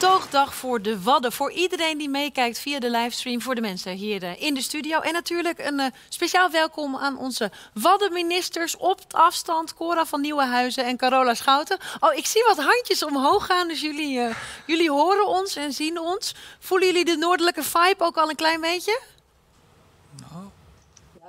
Welkom bij de Toogdag voor de Wadden. Voor iedereen die meekijkt via de livestream, voor de mensen hier eh, in de studio. En natuurlijk een uh, speciaal welkom aan onze Waddenministers op afstand. Cora van Nieuwenhuizen en Carola Schouten. Oh, ik zie wat handjes omhoog gaan, dus jullie, uh, jullie horen ons en zien ons. Voelen jullie de noordelijke vibe ook al een klein beetje?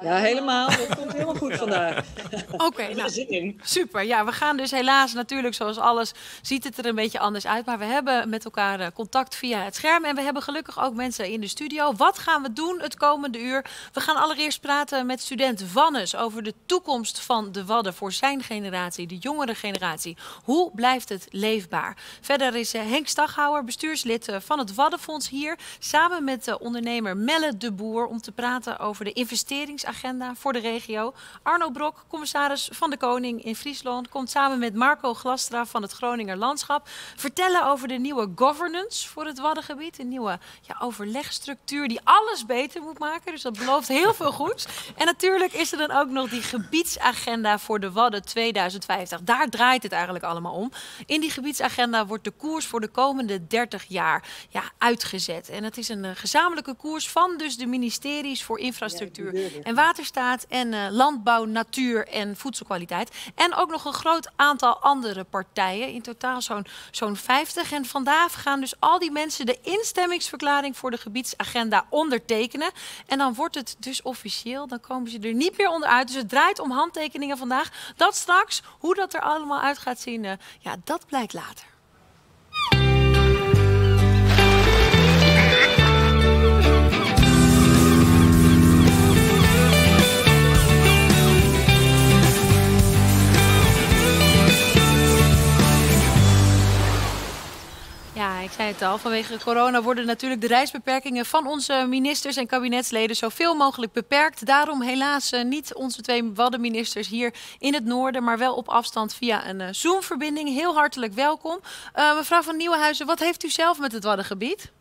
Ja, helemaal. Dat komt helemaal goed vandaag. Oké, okay, nou, super. Ja, we gaan dus helaas natuurlijk, zoals alles, ziet het er een beetje anders uit. Maar we hebben met elkaar eh, contact via het scherm. En we hebben gelukkig ook mensen in de studio. Wat gaan we doen het komende uur? We gaan allereerst praten met student Wannes over de toekomst van de Wadden voor zijn generatie, de jongere generatie. Hoe blijft het leefbaar? Verder is eh, Henk Staghouwer, bestuurslid eh, van het Waddenfonds hier, samen met de ondernemer Melle de Boer om te praten over de investeringsagenda agenda voor de regio. Arno Brok, commissaris van de Koning in Friesland, komt samen met Marco Glastra van het Groninger Landschap vertellen over de nieuwe governance voor het Waddengebied. Een nieuwe ja, overlegstructuur die alles beter moet maken. Dus dat belooft heel veel goeds. En natuurlijk is er dan ook nog die gebiedsagenda voor de Wadden 2050. Daar draait het eigenlijk allemaal om. In die gebiedsagenda wordt de koers voor de komende 30 jaar ja, uitgezet. En het is een uh, gezamenlijke koers van dus de ministeries voor infrastructuur ja, en Waterstaat en uh, Landbouw, Natuur en Voedselkwaliteit. En ook nog een groot aantal andere partijen. In totaal zo'n zo'n 50. En vandaag gaan dus al die mensen de instemmingsverklaring voor de gebiedsagenda ondertekenen. En dan wordt het dus officieel. Dan komen ze er niet meer onderuit. Dus het draait om handtekeningen vandaag. Dat straks, hoe dat er allemaal uit gaat zien, uh, ja, dat blijkt later. Ja, ik zei het al. Vanwege corona worden natuurlijk de reisbeperkingen van onze ministers en kabinetsleden zoveel mogelijk beperkt. Daarom helaas eh, niet onze twee Waddenministers hier in het noorden, maar wel op afstand via een uh, Zoom-verbinding. Heel hartelijk welkom. Uh, mevrouw van Nieuwenhuizen, wat heeft u zelf met het Waddengebied?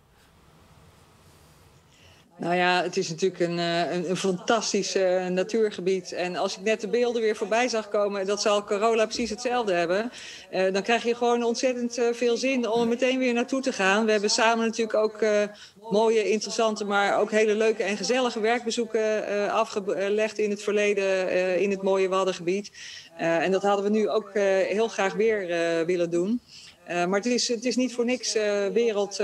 Nou ja, het is natuurlijk een, een, een fantastisch uh, natuurgebied. En als ik net de beelden weer voorbij zag komen, dat zal Corolla precies hetzelfde hebben. Uh, dan krijg je gewoon ontzettend veel zin om er meteen weer naartoe te gaan. We hebben samen natuurlijk ook mooie, interessante, maar ook hele leuke en gezellige werkbezoeken afgelegd in het verleden in het mooie Waddengebied. en dat hadden we nu ook heel graag weer willen doen. maar het is, het is niet voor niks wereld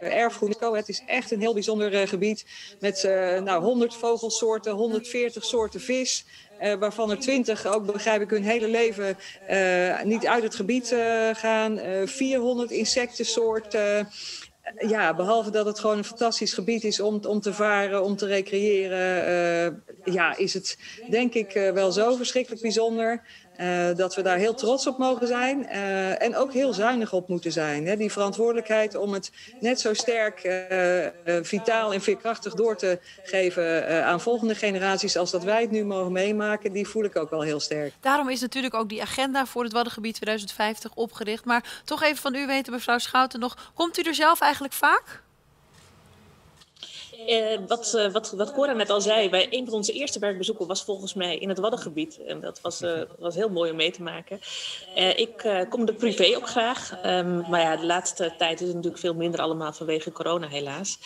erfgoed. Het is echt een heel bijzonder uh, gebied met uh, nou, 100 vogelsoorten, 140 soorten vis. Uh, waarvan er 20, ook begrijp ik, hun hele leven niet uit het gebied gaan. 400 insectensoorten. ja, behalve dat het gewoon een fantastisch gebied is om, om te varen, om te recreëren. ja, is het denk ik wel zo verschrikkelijk bijzonder. Uh, dat we daar heel trots op mogen zijn uh, en ook heel zuinig op moeten zijn. Hè. Die verantwoordelijkheid om het net zo sterk, uh, vitaal en veerkrachtig door te geven aan volgende generaties als dat wij het nu mogen meemaken, die voel ik ook wel heel sterk. Daarom is natuurlijk ook die agenda voor het Waddengebied 2050 opgericht. Maar toch even van u weten, mevrouw Schouten, nog, komt u er zelf eigenlijk vaak? Uh, wat, uh, wat, wat Cora net al zei, bij een van onze eerste werkbezoeken was volgens mij in het Waddengebied. En dat was, uh, was heel mooi om mee te maken. ik kom er privé ook graag. Um, maar ja, de laatste tijd is het natuurlijk veel minder allemaal vanwege corona helaas.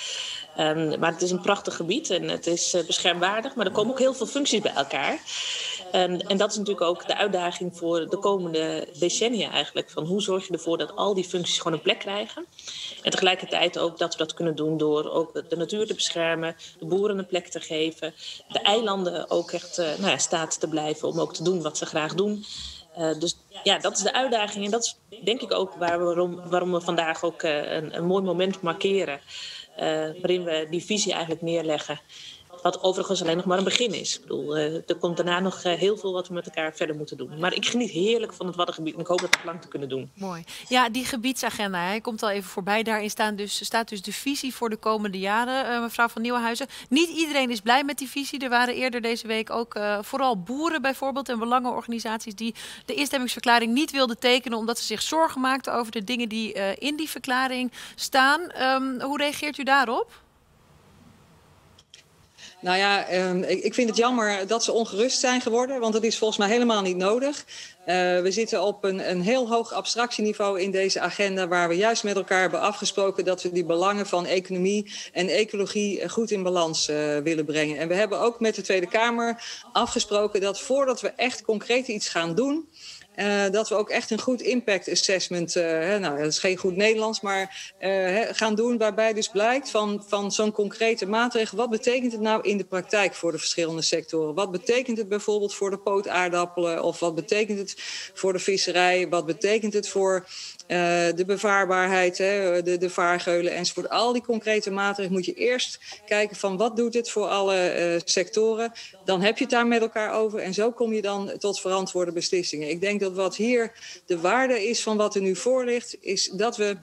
Um, maar het is een prachtig gebied en het is beschermwaardig. Maar er komen ook heel veel functies bij elkaar. Um, en dat is natuurlijk ook de uitdaging voor de komende decennia eigenlijk. Van hoe zorg je ervoor dat al die functies gewoon een plek krijgen. En tegelijkertijd ook dat we dat kunnen doen door ook de natuur te beschermen, de boeren een plek te geven, de eilanden ook echt uh, nou ja, staat te blijven om ook te doen wat ze graag doen. Uh, dus ja, dat is de uitdaging en dat is denk ik ook waarom, waarom we vandaag ook uh, een, een, mooi moment markeren. waarin we die visie eigenlijk neerleggen. Wat overigens alleen nog maar een begin is. Ik bedoel, uh, er komt daarna nog uh, heel veel wat we met elkaar verder moeten doen. Maar ik geniet heerlijk van het Waddengebied en ik hoop dat we lang te kunnen doen. Mooi. Ja, die gebiedsagenda, hij komt al even voorbij. Daarin staan dus, staat dus de visie voor de komende jaren, uh, mevrouw van Nieuwenhuizen. Niet iedereen is blij met die visie. Er waren eerder deze week ook vooral boeren bijvoorbeeld en belangenorganisaties die de instemmingsverklaring niet wilden tekenen omdat ze zich zorgen maakten over de dingen die in die verklaring staan. Um, hoe reageert u daarop? Nou ja, ehm, ik vind het jammer dat ze ongerust zijn geworden, want dat is volgens mij helemaal niet nodig. Uh, we zitten op een, een heel hoog abstractieniveau in deze agenda, waar we juist met elkaar hebben afgesproken dat we die belangen van economie en ecologie goed in balans uh, willen brengen. En we hebben ook met de Tweede Kamer afgesproken dat voordat we echt concreet iets gaan doen, uh, dat we ook echt een goed impact assessment, hè, nou dat is geen goed Nederlands, maar uh, gaan doen waarbij dus blijkt van, van zo'n concrete maatregel, wat betekent het nou in de praktijk voor de verschillende sectoren? Wat betekent het bijvoorbeeld voor de pootaardappelen of wat betekent het voor de visserij? Wat betekent het voor de bevaarbaarheid, hè, de, de vaargeulen enzovoort. Al die concrete maatregelen moet je eerst kijken van wat doet dit voor alle uh, sectoren. Dan heb je het daar met elkaar over en zo kom je dan tot verantwoorde beslissingen. Ik denk dat wat hier de waarde is van wat er nu voor ligt, is dat we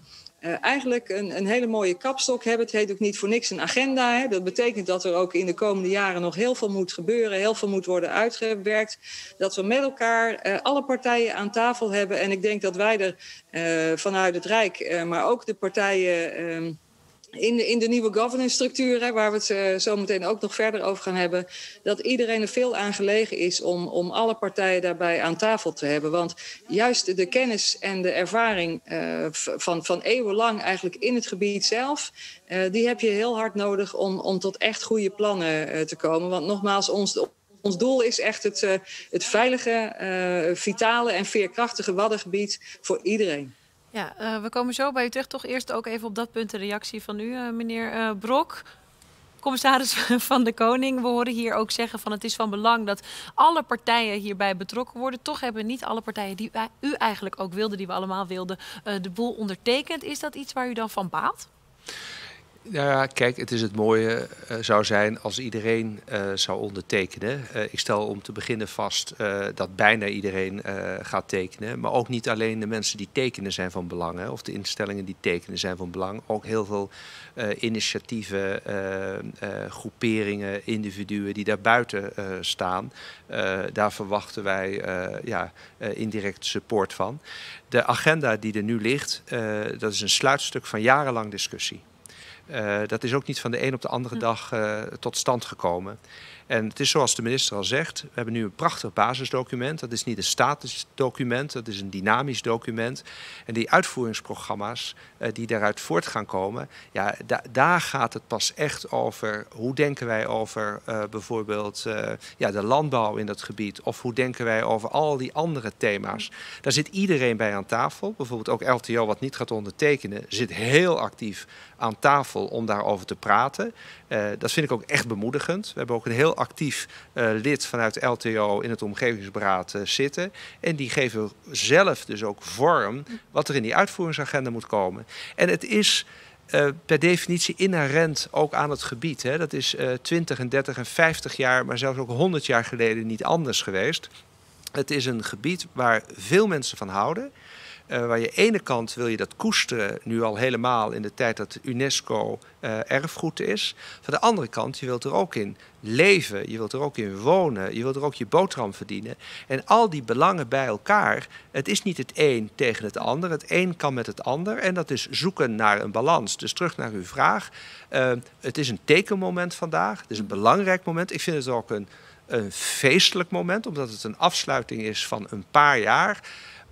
uh, eigenlijk een, een, hele mooie kapstok hebben. Het heet ook niet voor niks een agenda. Hè. Dat betekent dat er ook in de komende jaren nog heel veel moet gebeuren, heel veel moet worden uitgewerkt. Dat we met elkaar uh, alle partijen aan tafel hebben. En ik denk dat wij er uh, vanuit het Rijk, maar ook de partijen ehm, in de, in de nieuwe governance structuren, waar we het uh, zo meteen ook nog verder over gaan hebben, dat iedereen er veel aan gelegen is om, om alle partijen daarbij aan tafel te hebben. Want juist de kennis en de ervaring uh, van, van eeuwenlang eigenlijk in het gebied zelf, uh, die heb je heel hard nodig om, om tot echt goede plannen te komen. Want nogmaals, ons ons doel is echt het, het veilige, vitale en veerkrachtige Waddengebied voor iedereen. Ja, uh, we komen zo bij u terug. Toch eerst ook even op dat punt de reactie van u, uh, meneer uh, Brok. Commissaris van de Koning, we horen hier ook zeggen van het is van belang dat alle partijen hierbij betrokken worden. Toch hebben niet alle partijen die u eigenlijk ook wilde, die we allemaal wilden, de boel ondertekend. Is dat iets waar u dan van baat? Ja, kijk, het is het mooie uh, zou zijn als iedereen uh, zou ondertekenen. Uh, ik stel om te beginnen vast dat bijna iedereen gaat tekenen. Maar ook niet alleen de mensen die tekenen zijn van belang. Of de instellingen die tekenen zijn van belang. Ook heel veel initiatieven, groeperingen, individuen die daar buiten staan. daar verwachten wij ja, indirect support van. De agenda die er nu ligt, dat is een sluitstuk van jarenlang discussie. Uh, dat is ook niet van de een op de andere hm. dag uh, tot stand gekomen. En het is zoals de minister al zegt, we hebben nu een prachtig basisdocument. Dat is niet een statisch document, dat is een dynamisch document. En die uitvoeringsprogramma's uh, die daaruit voort gaan komen, ja, da daar gaat het pas echt over. Hoe denken wij over uh, bijvoorbeeld uh, ja, de landbouw in dat gebied? Of hoe denken wij over al die andere thema's? Daar zit iedereen bij aan tafel. Bijvoorbeeld ook LTO, wat niet gaat ondertekenen, zit heel actief aan tafel om daarover te praten. Dat vind ik ook echt bemoedigend. We hebben ook een heel actief uh, lid vanuit LTO in het omgevingsberaad uh, zitten. En die geven zelf dus ook vorm wat er in die uitvoeringsagenda moet komen. En het is per definitie inherent ook aan het gebied. Hè. Dat is 20 en 30 en 50 jaar, maar zelfs ook 100 jaar geleden niet anders geweest. Het is een gebied waar veel mensen van houden. Uh, waar je ene kant wil je dat koesteren, nu al helemaal in de tijd dat UNESCO uh, erfgoed is. Van de andere kant, je wilt er ook in leven, je wilt er ook in wonen, je wilt er ook je boterham verdienen. En al die belangen bij elkaar, het is niet het een tegen het ander. Het een kan met het ander en dat is zoeken naar een balans. Dus terug naar uw vraag. Uh, het is een tekenmoment vandaag, het is een belangrijk moment. Ik vind het ook een, een feestelijk moment, omdat het een afsluiting is van een paar jaar.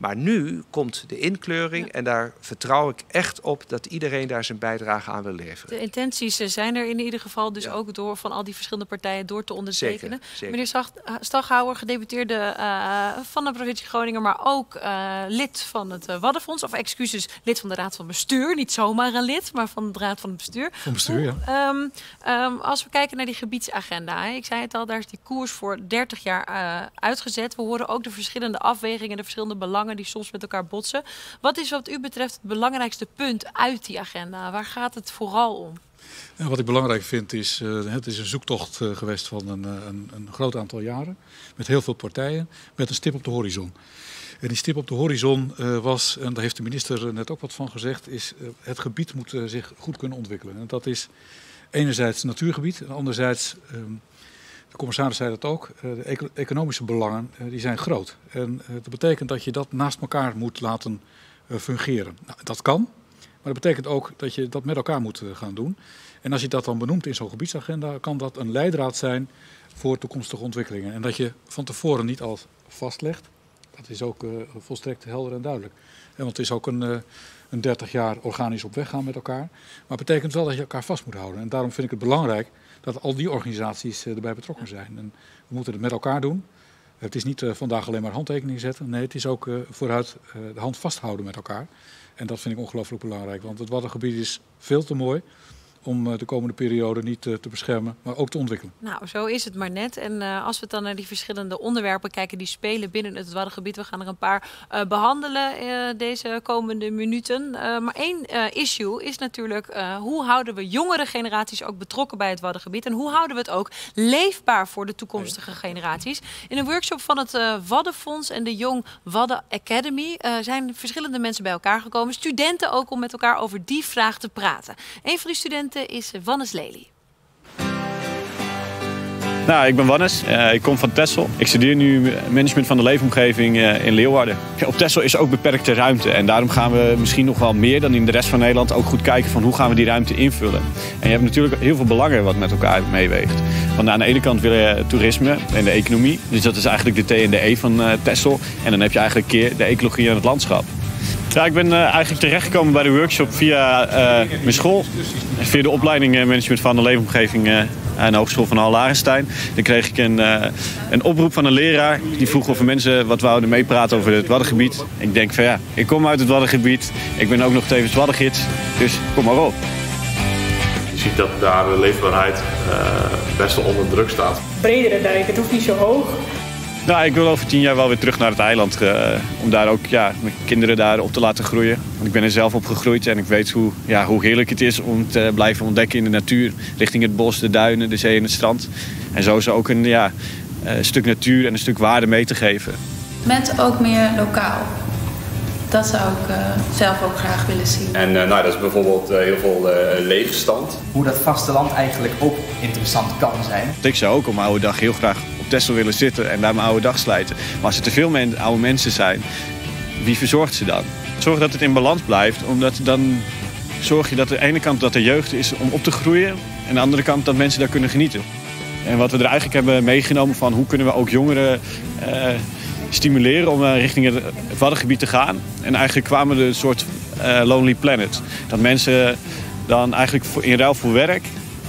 Maar nu komt de inkleuring en daar vertrouw ik echt op dat iedereen daar zijn bijdrage aan wil leveren. De intenties eh, zijn er in ieder geval dus ja. ook door van al die verschillende partijen door te ondertekenen. Zeker, zeker. Meneer Staghouwer, gedeputeerde uh, van de provincie Groningen, maar ook uh, lid van het uh, Waddenfonds. Of excuses, lid van de Raad van Bestuur. Niet zomaar een lid, maar van de Raad van het Bestuur. Van bestuur, ja. Um, um, als we kijken naar die gebiedsagenda, hè, ik zei het al, daar is die koers voor 30 jaar uitgezet. We horen ook de verschillende afwegingen, de verschillende belangen die soms met elkaar botsen. Wat is wat u betreft het belangrijkste punt uit die agenda? Waar gaat het vooral om? Wat ik belangrijk vind is, uh, het is een zoektocht uh, geweest van een, een, een, groot aantal jaren. Met heel veel partijen, met een stip op de horizon. En die stip op de horizon was, en daar heeft de minister net ook wat van gezegd, is het gebied moet zich goed kunnen ontwikkelen. En dat is enerzijds natuurgebied en anderzijds ehm, de commissaris zei dat ook, eh, de economische belangen eh, die zijn groot. En eh, dat betekent dat je dat naast elkaar moet laten fungeren. Nou, dat kan, Maar dat betekent ook dat je dat met elkaar moet gaan doen. En als je dat dan benoemt in zo'n gebiedsagenda, kan dat een leidraad zijn voor toekomstige ontwikkelingen. En dat je van tevoren niet al vastlegt, dat is ook volstrekt helder en duidelijk. want het is ook een, een 30 jaar organisch op weg gaan met elkaar. Maar het betekent wel dat je elkaar vast moet houden. En daarom vind ik het belangrijk dat al die organisaties erbij betrokken zijn. En we moeten het met elkaar doen. Het is niet uh, vandaag alleen maar handtekeningen zetten. Nee, het is ook uh, vooruit de hand vasthouden met elkaar. En dat vind ik ongelooflijk belangrijk. Want het Waddengebied is veel te mooi om eh, de komende periode niet eh, te beschermen, maar ook te ontwikkelen. Nou, zo is het maar net. En uh, als we dan naar die verschillende onderwerpen kijken die spelen binnen het Waddengebied, we gaan er een paar uh, behandelen uh, deze komende minuten. maar één issue is natuurlijk hoe houden we jongere generaties ook betrokken bij het Waddengebied en hoe houden we het ook leefbaar voor de toekomstige generaties. In een workshop van het Waddenfonds en de Jong Wadden Academy zijn verschillende mensen bij elkaar gekomen, studenten ook om met elkaar over die vraag te praten. Een van die studenten is Wannes Lely. Nou, ik ben Wannes. Uh, ik kom van Texel. Ik studeer nu management van de leefomgeving uh, in Leeuwarden. Op Texel is ook beperkte ruimte. En daarom gaan we misschien nog wel meer dan in de rest van Nederland ook goed kijken van hoe gaan we die ruimte invullen. En je hebt natuurlijk heel veel belangen wat met elkaar meeweegt. Want aan de ene kant wil je toerisme en de economie. Dus dat is eigenlijk de T en de E van uh, Texel. En dan heb je eigenlijk keer de ecologie en het landschap. Ja, ik ben uh, eigenlijk terechtgekomen bij de workshop via uh, mijn school. Via de opleiding Management van de Leefomgeving uh, aan de Hogeschool van Hal-Larenstein. Dan kreeg ik een, een oproep van een leraar. Die vroeg of er mensen wat wouden meepraten over het Waddengebied. Ik denk van ja, ik kom uit het Waddengebied. Ik ben ook nog tevens Waddengids. Dus kom maar op. Je ziet dat daar de leefbaarheid best wel onder druk staat. Bredere dijk, het hoeft niet zo hoog. Nou, ik wil over tien jaar wel weer terug naar het eiland. Uh, om daar ook ja, mijn kinderen daar op te laten groeien. Want ik ben er zelf op gegroeid en ik weet hoe, ja, hoe heerlijk het is om te blijven ontdekken in de natuur. Richting het bos, de duinen, de zee en het strand. En zo is ook een, ja, een stuk natuur en een stuk waarde mee te geven. Met ook meer lokaal. Dat zou ik uh, zelf ook graag willen zien. En uh, nou, dat is bijvoorbeeld uh, heel veel leegstand. Hoe dat vasteland eigenlijk ook interessant kan zijn. Ik zou ook op mijn oude dag heel graag Willen zitten en daar mijn oude dag slijten. Maar als er te veel oude mensen zijn, wie verzorgt ze dan? Zorg dat het in balans blijft, omdat dan zorg je dat aan de ene kant dat er jeugd is om op te groeien... en aan de andere kant dat mensen daar kunnen genieten. En wat we er eigenlijk hebben meegenomen van hoe kunnen we ook jongeren uh, stimuleren om uh, richting het, het Waddengebied te gaan. En eigenlijk kwamen we een soort uh, Lonely Planet. Dat mensen dan eigenlijk in ruil voor werk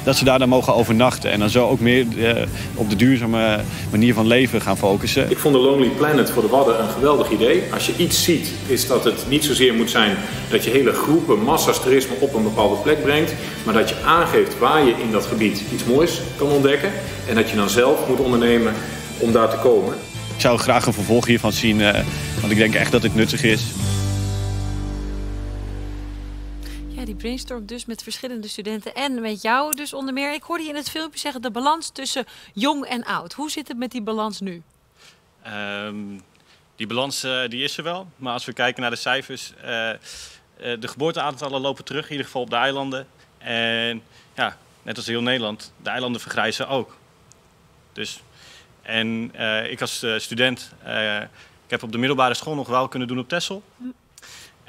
dat ze daar dan mogen overnachten. En dan zo ook meer uh, op de duurzame manier van leven gaan focussen. Ik vond de Lonely Planet voor de Wadden een geweldig idee. Als je iets ziet, is dat het niet zozeer moet zijn dat je hele groepen, massa's toerisme op een bepaalde plek brengt. Maar dat je aangeeft waar je in dat gebied iets moois kan ontdekken. En dat je dan zelf moet ondernemen om daar te komen. Ik zou graag een vervolg hiervan zien, uh, want ik denk echt dat het nuttig is. Die brainstorm dus met verschillende studenten en met jou dus onder meer. Ik hoorde je in het filmpje zeggen de balans tussen jong en oud. Hoe zit het met die balans nu? Um, die balans uh, die is er wel, maar als we kijken naar de cijfers, uh, uh, de geboorteaantallen lopen terug, in ieder geval op de eilanden. En ja, net als heel Nederland, de eilanden vergrijzen ook. Dus, en ik als student, ik heb op de middelbare school nog wel kunnen doen op Texel.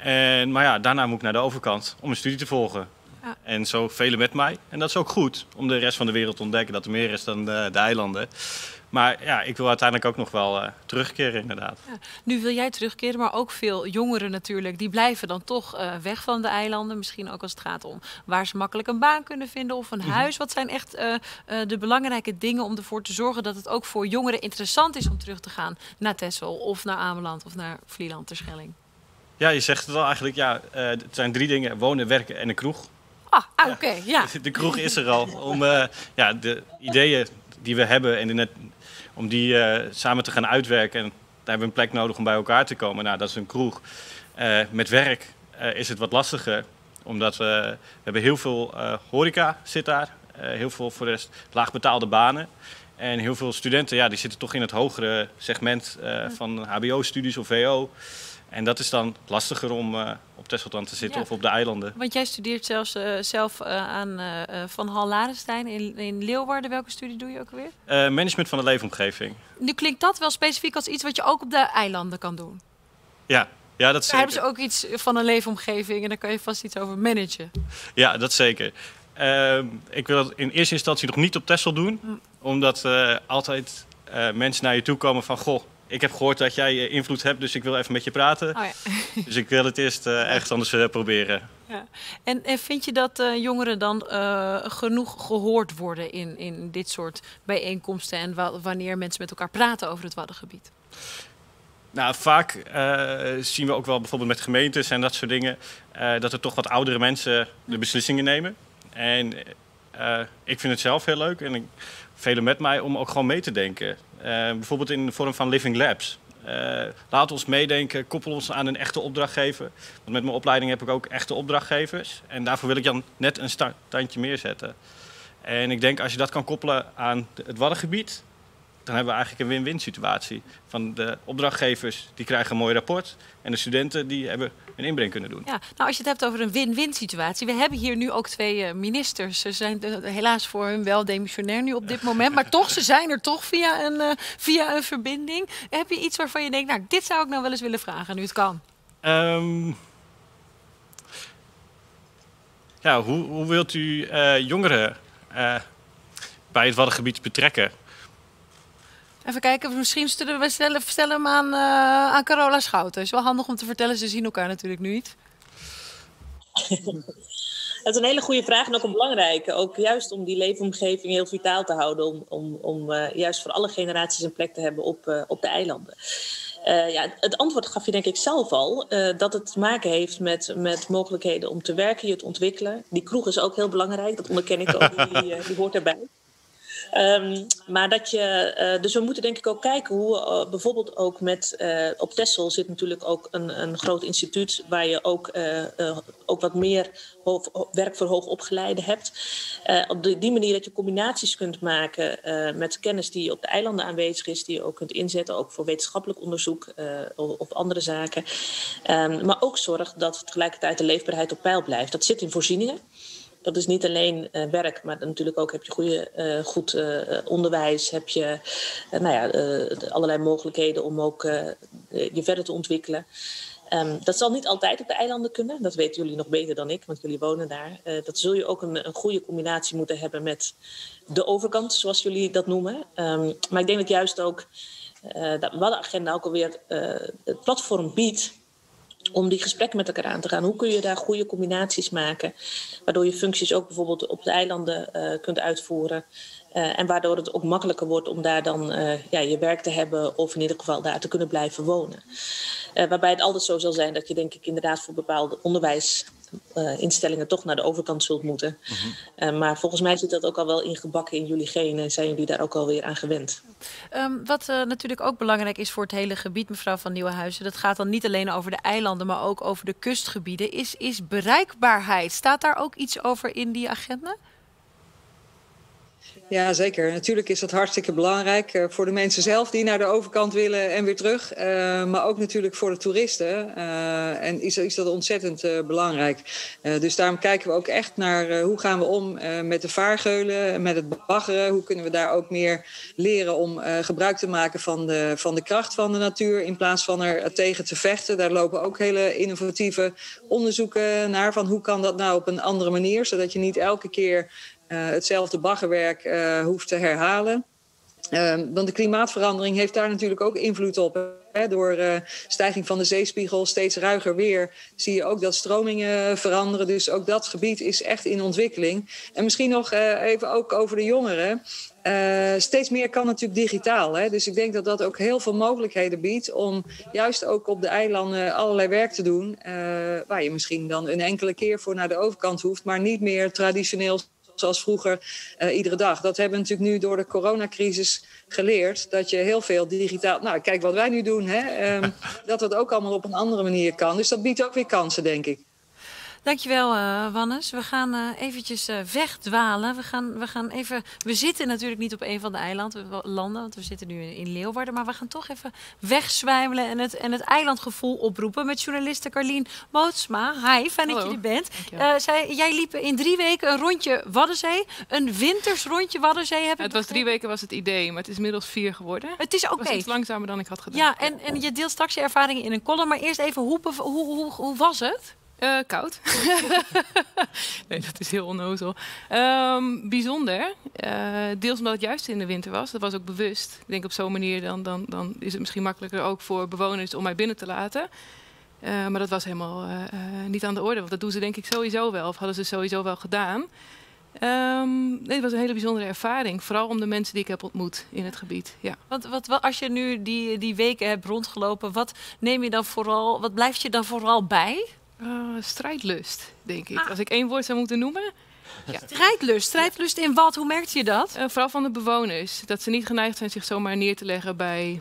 En, maar ja, daarna moet ik naar de overkant om een studie te volgen. Ja. En zo velen met mij. En dat is ook goed om de rest van de wereld te ontdekken dat er meer is dan de, de eilanden. Maar ja, ik wil uiteindelijk ook nog wel uh, terugkeren, inderdaad. Ja, nu wil jij terugkeren, maar ook veel jongeren natuurlijk. Die blijven dan toch uh, weg van de eilanden. Misschien ook als het gaat om waar ze makkelijk een baan kunnen vinden of een -hmm. huis. Wat zijn echt uh, de belangrijke dingen om ervoor te zorgen dat het ook voor jongeren interessant is om terug te gaan naar Texel of naar Ameland of naar Vlieland, Terschelling? Ja, je zegt het al eigenlijk. Ja, uh, het zijn drie dingen: wonen, werken en een kroeg. Ah, oké, okay, ja. De kroeg is er al. Om uh, ja, de ideeën die we hebben, en de net, om die uh, samen te gaan uitwerken. En daar hebben we een plek nodig om bij elkaar te komen. Nou, dat is een kroeg. met werk is het wat lastiger. Omdat we, we hebben heel veel horeca zit daar. heel veel voor de rest laagbetaalde banen. En heel veel studenten ja, die zitten toch in het hogere segment van hbo-studies of VO. En dat is dan lastiger om uh, op Texel te zitten ja. of op de eilanden. Want jij studeert zelfs uh, zelf uh, aan Van Hal Ladenstein in, in Leeuwarden. Welke studie doe je ook alweer? management van de leefomgeving. Nu klinkt dat wel specifiek als iets wat je ook op de eilanden kan doen. Ja, Ja, dat Daar hebben ze ook iets van een leefomgeving en daar kan je vast iets over managen. Ja, dat zeker. Ehm, ik wil het in eerste instantie nog niet op Texel doen, Hm. omdat uh, altijd uh, mensen naar je toe komen van... Goh, ik heb gehoord dat jij invloed hebt, dus ik wil even met je praten. Oh ja. dus ik wil het eerst uh, ergens anders proberen. Ja. En, en, vind je dat jongeren dan genoeg gehoord worden in, in dit soort bijeenkomsten... en wa wanneer mensen met elkaar praten over het Waddengebied? Nou, vaak zien we ook wel bijvoorbeeld met gemeentes en dat soort dingen... Dat er toch wat oudere mensen de beslissingen nemen. En ik vind het zelf heel leuk en ik, velen met mij om ook gewoon mee te denken. bijvoorbeeld in de vorm van Living Labs. laat ons meedenken, koppel ons aan een echte opdrachtgever. Want met mijn opleiding heb ik ook echte opdrachtgevers. En daarvoor wil ik dan net een standje meer zetten. En ik denk als je dat kan koppelen aan het Waddengebied dan hebben we eigenlijk een win-win situatie. Van de opdrachtgevers die krijgen een mooi rapport en de studenten die hebben een inbreng kunnen doen. Ja, nou als je het hebt over een win-win situatie. We hebben hier nu ook twee uh, ministers. Ze zijn de, helaas voor hun wel demissionair nu op dit moment. Maar toch, ze zijn er toch via een, uh, via een verbinding. Heb je iets waarvan je denkt, nou dit zou ik nou wel eens willen vragen nu het kan? Um, ja, hoe, hoe wilt u uh, jongeren bij het Waddengebied betrekken? Even kijken, misschien stellen we stellen, hem aan, uh, aan Carola Schouten. is wel handig om te vertellen, ze zien elkaar natuurlijk nu niet. Dat is een hele goede vraag en ook een belangrijke. Ook juist om die leefomgeving heel vitaal te houden. Om, om, om uh, juist voor alle generaties een plek te hebben op, uh, op de eilanden. Ja, het antwoord gaf je denk ik zelf al. dat het te maken heeft met, met mogelijkheden om te werken, je te ontwikkelen. Die kroeg is ook heel belangrijk, dat onderken ik ook, die, die hoort erbij. Um, maar dat je, uh, dus we moeten denk ik ook kijken hoe uh, bijvoorbeeld ook met, uh, op Texel zit natuurlijk ook een, een groot instituut waar je ook, ook wat meer werk voor hoogopgeleiden hebt. op die, manier dat je combinaties kunt maken met kennis die op de eilanden aanwezig is, die je ook kunt inzetten, ook voor wetenschappelijk onderzoek of, andere zaken. Um, maar ook zorg dat tegelijkertijd de leefbaarheid op peil blijft. Dat zit in voorzieningen. Dat is niet alleen uh, werk, maar natuurlijk ook heb je goede, uh, goed uh, onderwijs, heb je nou ja, allerlei mogelijkheden om ook je verder te ontwikkelen. Um, dat zal niet altijd op de eilanden kunnen, dat weten jullie nog beter dan ik, want jullie wonen daar. dat zul je ook een, een, goede combinatie moeten hebben met de overkant, zoals jullie dat noemen. Um, maar ik denk dat juist ook dat Waddenagenda ook alweer het platform biedt om die gesprekken met elkaar aan te gaan. Hoe kun je daar goede combinaties maken, waardoor je functies ook bijvoorbeeld op de eilanden uh, kunt uitvoeren. Uh, en waardoor het ook makkelijker wordt om daar dan uh, ja, je werk te hebben of in ieder geval daar te kunnen blijven wonen. waarbij het altijd zo zal zijn dat je denk ik inderdaad voor bepaalde onderwijsinstellingen toch naar de overkant zult moeten. Mm -hmm. maar volgens mij zit dat ook al wel ingebakken in jullie genen en zijn jullie daar ook alweer aan gewend. Um, wat uh, natuurlijk ook belangrijk is voor het hele gebied, mevrouw van Nieuwenhuizen, dat gaat dan niet alleen over de eilanden, maar ook over de kustgebieden, is, is bereikbaarheid. Staat daar ook iets over in die agenda? Ja, zeker. Natuurlijk is dat hartstikke belangrijk uh, voor de mensen zelf die naar de overkant willen en weer terug. Uh, maar ook natuurlijk voor de toeristen. Uh, en is, is dat ontzettend belangrijk. dus daarom kijken we ook echt naar hoe gaan we om met de vaargeulen, met het baggeren. Hoe kunnen we daar ook meer leren om gebruik te maken van de, van de kracht van de natuur in plaats van er tegen te vechten. Daar lopen ook hele innovatieve onderzoeken naar van hoe kan dat nou op een andere manier, zodat je niet elke keer hetzelfde baggerwerk uh, hoeft te herhalen. Uh, want de klimaatverandering heeft daar natuurlijk ook invloed op. Hè? Door uh, stijging van de zeespiegel, steeds ruiger weer, zie je ook dat stromingen veranderen. Dus ook dat gebied is echt in ontwikkeling. En misschien nog even ook over de jongeren. Steeds meer kan natuurlijk digitaal. Hè? Dus ik denk dat dat ook heel veel mogelijkheden biedt om juist ook op de eilanden allerlei werk te doen. waar je misschien dan een enkele keer voor naar de overkant hoeft, maar niet meer traditioneel zoals vroeger uh, iedere dag. Dat hebben we natuurlijk nu door de coronacrisis geleerd. Dat je heel veel digitaal... Nou, kijk wat wij nu doen. Hè, um, dat dat ook allemaal op een andere manier kan. Dus dat biedt ook weer kansen, denk ik. Dankjewel, uh, Wannes. We gaan uh, eventjes uh, wegdwalen. We gaan, we gaan even. We zitten natuurlijk niet op een van de eilanden, landen, want we zitten nu in, Leeuwarden. Maar we gaan toch even wegzwijmelen en het, en het eilandgevoel oproepen met journaliste Carlien Mootsma. Hi, fijn dat je er bent. zij, jij liep in drie weken een rondje Waddenzee. Een winters rondje Waddenzee. Heb het was drie weken was het idee, maar het is inmiddels vier geworden. Het is oké. Okay. Het iets langzamer dan ik had gedaan. Ja, en, en je deelt straks je ervaringen in een column. Maar eerst even, hoe, hoe, hoe, hoe was het? Uh, koud. nee, dat is heel onnozel. Um, bijzonder. Uh, deels omdat het juist in de winter was. Dat was ook bewust. Ik denk op zo'n manier dan, dan, dan is het misschien makkelijker ook voor bewoners om mij binnen te laten. Uh, maar dat was helemaal niet aan de orde. Want dat doen ze denk ik sowieso wel. Of hadden ze sowieso wel gedaan. Um, nee, het was een hele bijzondere ervaring. Vooral om de mensen die ik heb ontmoet in het gebied. Ja. Wat, wat, wat, als je nu die, die weken hebt rondgelopen, wat neem je dan vooral, wat blijft je dan vooral bij? Uh, strijdlust, denk ik. Ah. Als ik één woord zou moeten noemen. Ja. Strijdlust? Strijdlust in wat? Hoe merkte je dat? Uh, vooral van de bewoners. Dat ze niet geneigd zijn zich zomaar neer te leggen bij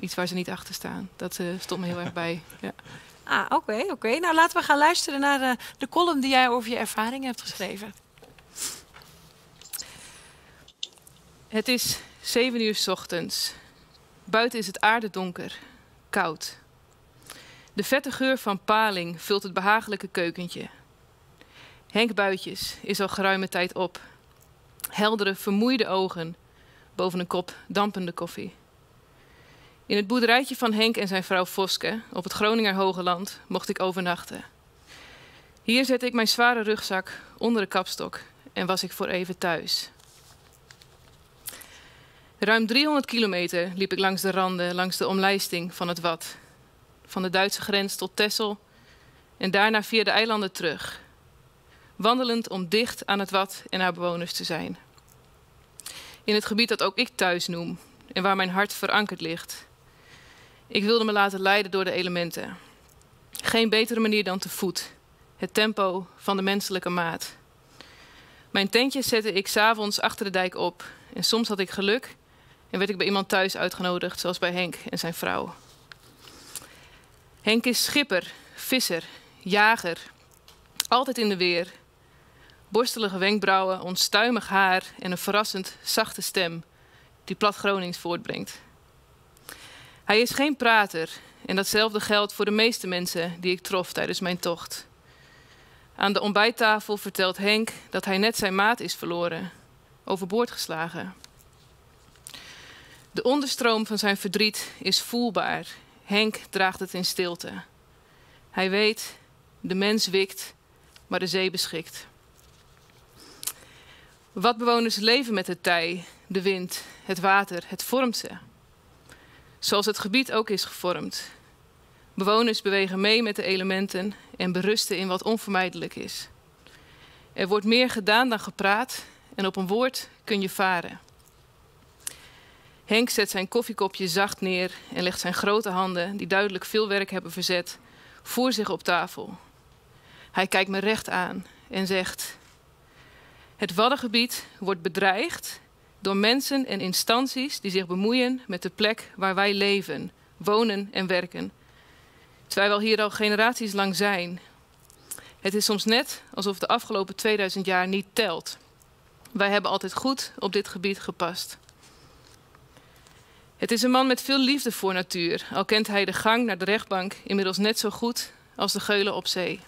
iets waar ze niet achter staan. Dat uh, stond me heel erg bij. Ja. Ah, oké, oké. Nou, laten we gaan luisteren naar de, de column die jij over je ervaring hebt geschreven. Het is zeven uur s ochtends. Buiten is het aardedonker, koud. De vette geur van paling vult het behagelijke keukentje. Henk Buitjes is al geruime tijd op. Heldere, vermoeide ogen boven een kop dampende koffie. In het boerderijtje van Henk en zijn vrouw Voske op het Groninger Hoge Land mocht ik overnachten. Hier zette ik mijn zware rugzak onder de kapstok en was ik voor even thuis. Ruim 300 kilometer liep ik langs de randen, langs de omlijsting van het Wad van de Duitse grens tot Texel en daarna via de eilanden terug, wandelend om dicht aan het wat en haar bewoners te zijn. In het gebied dat ook ik thuis noem en waar mijn hart verankerd ligt. Ik wilde me laten leiden door de elementen. Geen betere manier dan te voet, het tempo van de menselijke maat. Mijn tentjes zette ik s'avonds achter de dijk op en soms had ik geluk en werd ik bij iemand thuis uitgenodigd, zoals bij Henk en zijn vrouw. Henk is schipper, visser, jager. Altijd in de weer. Borstelige wenkbrauwen, onstuimig haar en een verrassend zachte stem die plat Gronings voortbrengt. Hij is geen prater en datzelfde geldt voor de meeste mensen die ik trof tijdens mijn tocht. Aan de ontbijttafel vertelt Henk dat hij net zijn maat is verloren, overboord geslagen. De onderstroom van zijn verdriet is voelbaar Henk draagt het in stilte. Hij weet, de mens wikt, maar de zee beschikt. Wat bewoners leven met het tij, de wind, het water, het vormt ze. Zoals het gebied ook is gevormd. Bewoners bewegen mee met de elementen en berusten in wat onvermijdelijk is. Er wordt meer gedaan dan gepraat en op een woord kun je varen. Henk zet zijn koffiekopje zacht neer en legt zijn grote handen, die duidelijk veel werk hebben verzet, voor zich op tafel. Hij kijkt me recht aan en zegt: Het Waddengebied wordt bedreigd door mensen en instanties die zich bemoeien met de plek waar wij leven, wonen en werken. Terwijl we hier al generaties lang zijn. Het is soms net alsof de afgelopen 2000 jaar niet telt. Wij hebben altijd goed op dit gebied gepast. Het is een man met veel liefde voor natuur, al kent hij de gang naar de rechtbank inmiddels net zo goed als de geulen op zee.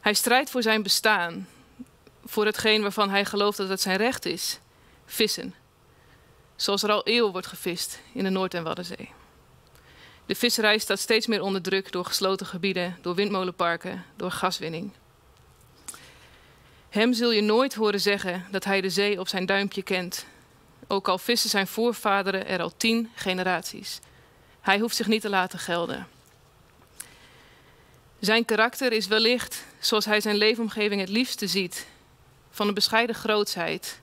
Hij strijdt voor zijn bestaan, voor hetgeen waarvan hij gelooft dat het zijn recht is: vissen. Zoals er al eeuwen wordt gevist in de Noord- en Waddenzee. De visserij staat steeds meer onder druk door gesloten gebieden, door windmolenparken, door gaswinning. Hem zul je nooit horen zeggen dat hij de zee op zijn duimpje kent ook al vissen zijn voorvaderen er al tien generaties. Hij hoeft zich niet te laten gelden. Zijn karakter is wellicht zoals hij zijn leefomgeving het liefste ziet: van een bescheiden grootsheid,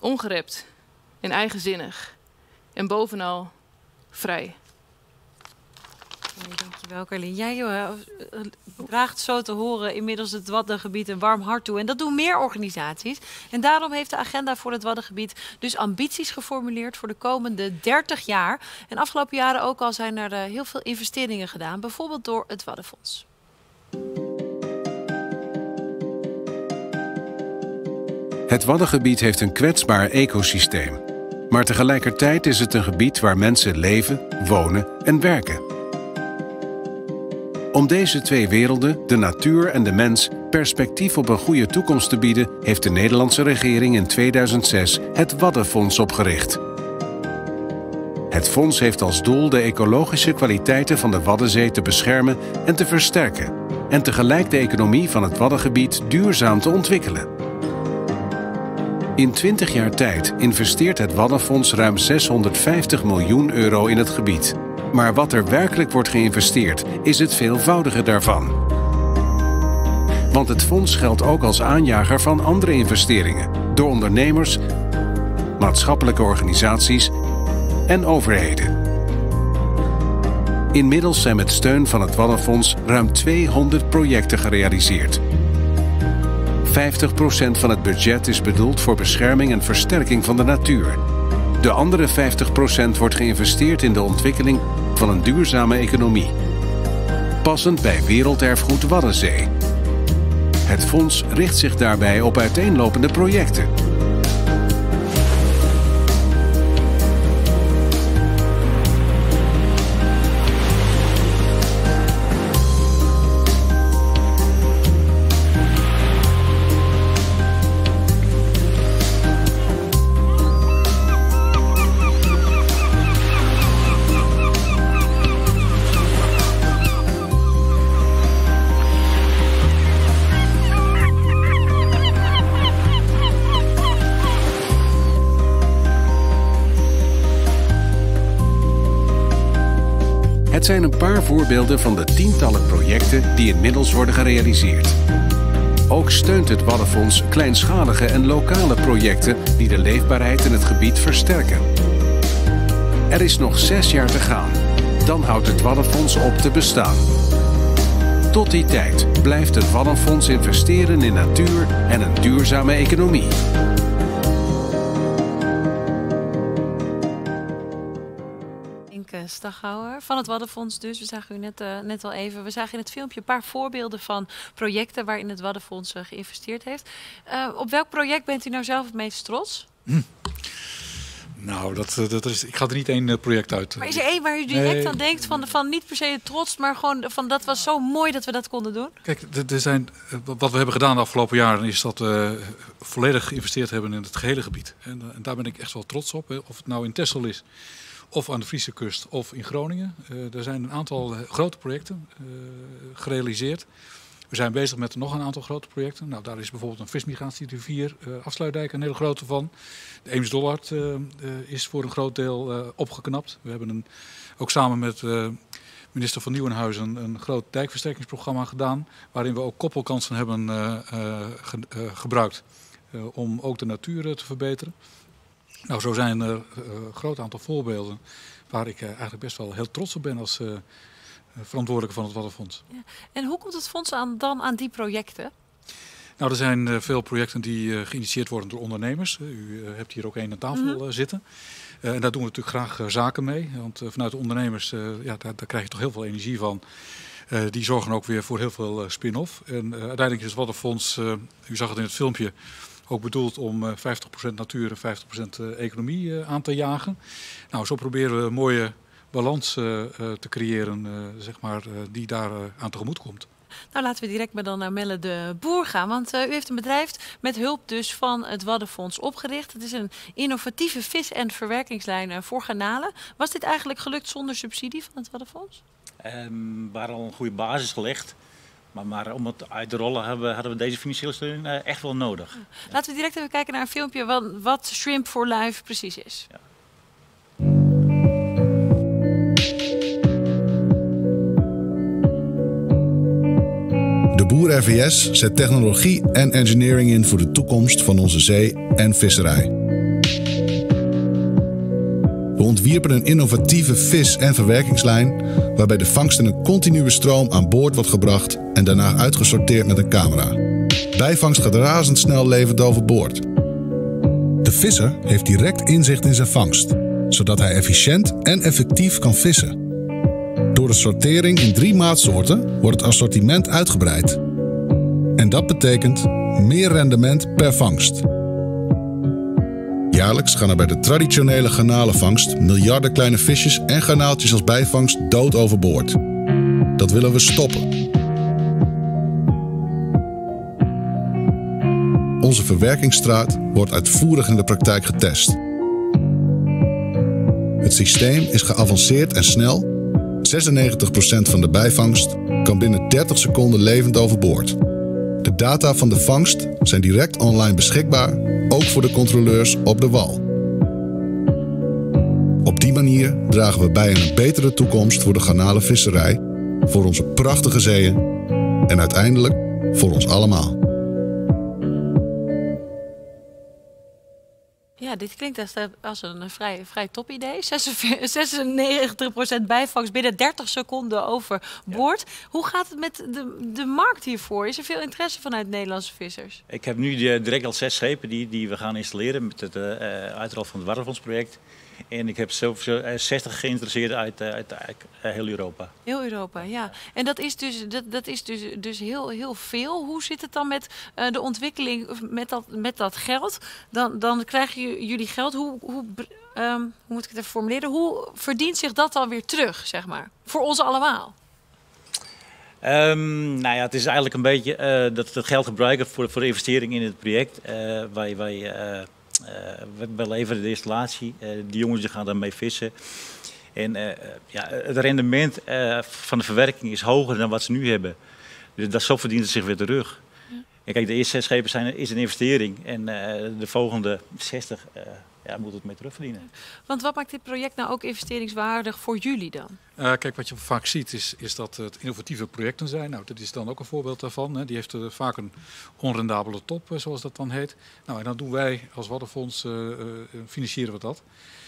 ongerept en eigenzinnig en bovenal vrij. Dankjewel, Carlin. Jij vraagt draagt zo te horen inmiddels het Waddengebied een warm hart toe. En dat doen meer organisaties. En daarom heeft de agenda voor het Waddengebied dus ambities geformuleerd voor de komende 30 jaar. En afgelopen jaren ook al zijn er eh, heel veel investeringen gedaan, bijvoorbeeld door het Waddenfonds. Het Waddengebied heeft een kwetsbaar ecosysteem. Maar tegelijkertijd is het een gebied waar mensen leven, wonen en werken. Om deze twee werelden, de natuur en de mens, perspectief op een goede toekomst te bieden, heeft de Nederlandse regering in 2006 het Waddenfonds opgericht. Het fonds heeft als doel de ecologische kwaliteiten van de Waddenzee te beschermen en te versterken en tegelijk de economie van het Waddengebied duurzaam te ontwikkelen. In 20 jaar tijd investeert het Waddenfonds ruim 650 miljoen euro in het gebied. Maar wat er werkelijk wordt geïnvesteerd, is het veelvoudige daarvan. Want het fonds geldt ook als aanjager van andere investeringen door ondernemers, maatschappelijke organisaties en overheden. Inmiddels zijn met steun van het Waddenfonds ruim 200 projecten gerealiseerd. 50% van het budget is bedoeld voor bescherming en versterking van de natuur. De andere 50% wordt geïnvesteerd in de ontwikkeling van een duurzame economie. Passend bij Werelderfgoed Waddenzee. Het fonds richt zich daarbij op uiteenlopende projecten zijn een paar voorbeelden van de tientallen projecten die inmiddels worden gerealiseerd. Ook steunt het Waddenfonds kleinschalige en lokale projecten die de leefbaarheid in het gebied versterken. Er is nog zes jaar te gaan. Dan houdt het Waddenfonds op te bestaan. Tot die tijd blijft het Waddenfonds investeren in natuur en een duurzame economie. Staghouwer van het Waddenfonds dus. We zagen u net, uh, net al even. We zagen in het filmpje een paar voorbeelden van projecten waarin het Waddenfonds uh, geïnvesteerd heeft. Uh, op welk project bent u nou zelf het meest trots? Hm. Nou, dat, dat is, ik ga er niet één project uit. Maar is er één waar u direct nee. aan denkt van, van niet per se trots, maar gewoon van dat was zo mooi dat we dat konden doen? Kijk, er zijn, wat we hebben gedaan de afgelopen jaren is dat we volledig geïnvesteerd hebben in het gehele gebied. En, en daar ben ik echt wel trots op. Of het nou in Texel is, of aan de Friese kust of in Groningen. Uh, er zijn een aantal eh, grote projecten uh, gerealiseerd. We zijn bezig met nog een aantal grote projecten. Nou, daar is bijvoorbeeld een vismigratie rivier, uh, afsluitdijk een hele grote van. De Eems Dollard is voor een groot deel opgeknapt. We hebben een, ook samen met minister van Nieuwenhuizen een groot dijkversterkingsprogramma gedaan. Waarin we ook koppelkansen hebben ge gebruikt om ook de natuur te verbeteren. Nou, zo zijn er eh, een groot aantal voorbeelden waar ik eh, eigenlijk best wel heel trots op ben als eh, verantwoordelijke van het Waddenfonds. Ja. En hoe komt het fonds aan, dan aan die projecten? Nou, er zijn veel projecten die geïnitieerd worden door ondernemers. U hebt hier ook één aan tafel mm zitten. en daar doen we natuurlijk graag zaken mee. Want vanuit de ondernemers, ja, daar, daar, krijg je toch heel veel energie van. die zorgen ook weer voor heel veel spin-off. En uiteindelijk is het Waddenfonds, u zag het in het filmpje, ook bedoeld om 50% eh, natuur en 50% eh, economie eh, aan te jagen. Nou, zo proberen we een mooie balans te creëren, zeg maar, die daar aan tegemoet komt. Nou, laten we direct maar dan naar Melle de Boer gaan. Want uh, u heeft een bedrijf met hulp dus van het Waddenfonds opgericht. Het is een innovatieve vis- en verwerkingslijn voor garnalen. Was dit eigenlijk gelukt zonder subsidie van het Waddenfonds? Um, we waren al een goede basis gelegd. Maar, maar om het uit te rollen hebben, hadden we deze financiële steun uh, echt wel nodig. Laten we direct even kijken naar een filmpje wat, wat Shrimp for Life precies is. Ja. De Boer RVS zet technologie en engineering in voor de toekomst van onze zee en visserij. We ontwierpen een innovatieve vis- en verwerkingslijn waarbij de vangst in een continue stroom aan boord wordt gebracht en daarna uitgesorteerd met een camera. Bijvangst gaat razendsnel levend overboord. De visser heeft direct inzicht in zijn vangst, zodat hij efficiënt en effectief kan vissen. Door de sortering in drie maatsoorten wordt het assortiment uitgebreid. En dat betekent meer rendement per vangst. Jaarlijks gaan er bij de traditionele garnalenvangst miljarden kleine visjes en garnaaltjes als bijvangst dood overboord. Dat willen we stoppen. Onze verwerkingsstraat wordt uitvoerig in de praktijk getest. Het systeem is geavanceerd en snel. 96% van de bijvangst kan binnen 30 seconden levend overboord. De data van de vangst zijn direct online beschikbaar, ook voor de controleurs op de wal. Op die manier dragen we bij aan een betere toekomst voor de garnalenvisserij, voor onze prachtige zeeën en uiteindelijk voor ons allemaal. Ja, dit klinkt als, als een vrij, vrij top idee. 96% bijvangst binnen 30 seconden overboord. Ja. Hoe gaat het met de, de markt hiervoor? Is er veel interesse vanuit Nederlandse vissers? Ik heb nu direct al zes schepen die, die we gaan installeren met het uh, uitrol van het Waterfondsproject. En ik heb zelf 60 geïnteresseerden uit, uit, uit, heel Europa. Heel Europa, ja. En dat is dus, dat, dat is dus, dus heel, heel veel. Hoe zit het dan met uh, de ontwikkeling met dat, met dat geld? Dan, dan krijgen jullie geld. Hoe, hoe, um, hoe moet ik het even formuleren? Hoe verdient zich dat dan weer terug, zeg maar? Voor ons allemaal? Um, nou ja, het is eigenlijk een beetje uh, dat het geld gebruiken voor, voor investering in het project. Uh, wij, wij uh, we leveren de installatie, uh, die jongens die gaan daarmee vissen. En uh, ja, het rendement van de verwerking is hoger dan wat ze nu hebben. Dus dat zo verdient het zich weer terug. Ja. En kijk, de eerste zes schepen zijn, is een investering. En de volgende 60 ja, moet het mee terugverdienen. Want wat maakt dit project nou ook investeringswaardig voor jullie dan? Uh, kijk, wat je vaak ziet is, is dat het innovatieve projecten zijn. Nou, dat is dan ook een voorbeeld daarvan. Hè. Die heeft uh, vaak een onrendabele top, uh, zoals dat dan heet. Nou, en dan doen wij als Waddenfonds, financieren we dat.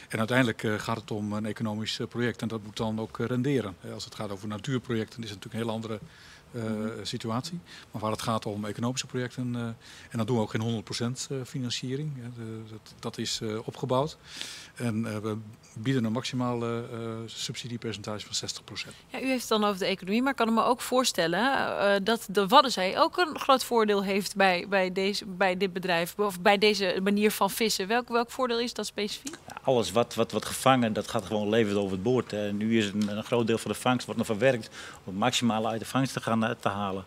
En uiteindelijk gaat het om een economisch project en dat moet dan ook renderen. Als het gaat over natuurprojecten is het natuurlijk een heel andere situatie. Maar waar het gaat om economische projecten, uh, en dan doen we ook geen 100% financiering. Ja, de, dat, dat, is uh, opgebouwd. En we bieden een maximale subsidiepercentage van 60%. Ja, u heeft het dan over de economie, maar ik kan me ook voorstellen dat de Waddenzee ook een groot voordeel heeft bij, bij, deze, bij dit bedrijf, of bij deze manier van vissen. Welk, welk voordeel is dat specifiek? Alles wat, wat, wat gevangen, dat gaat gewoon levend over het boord. nu is een, een groot deel van de vangst wordt nog verwerkt om het maximale uit de vangst te gaan te halen.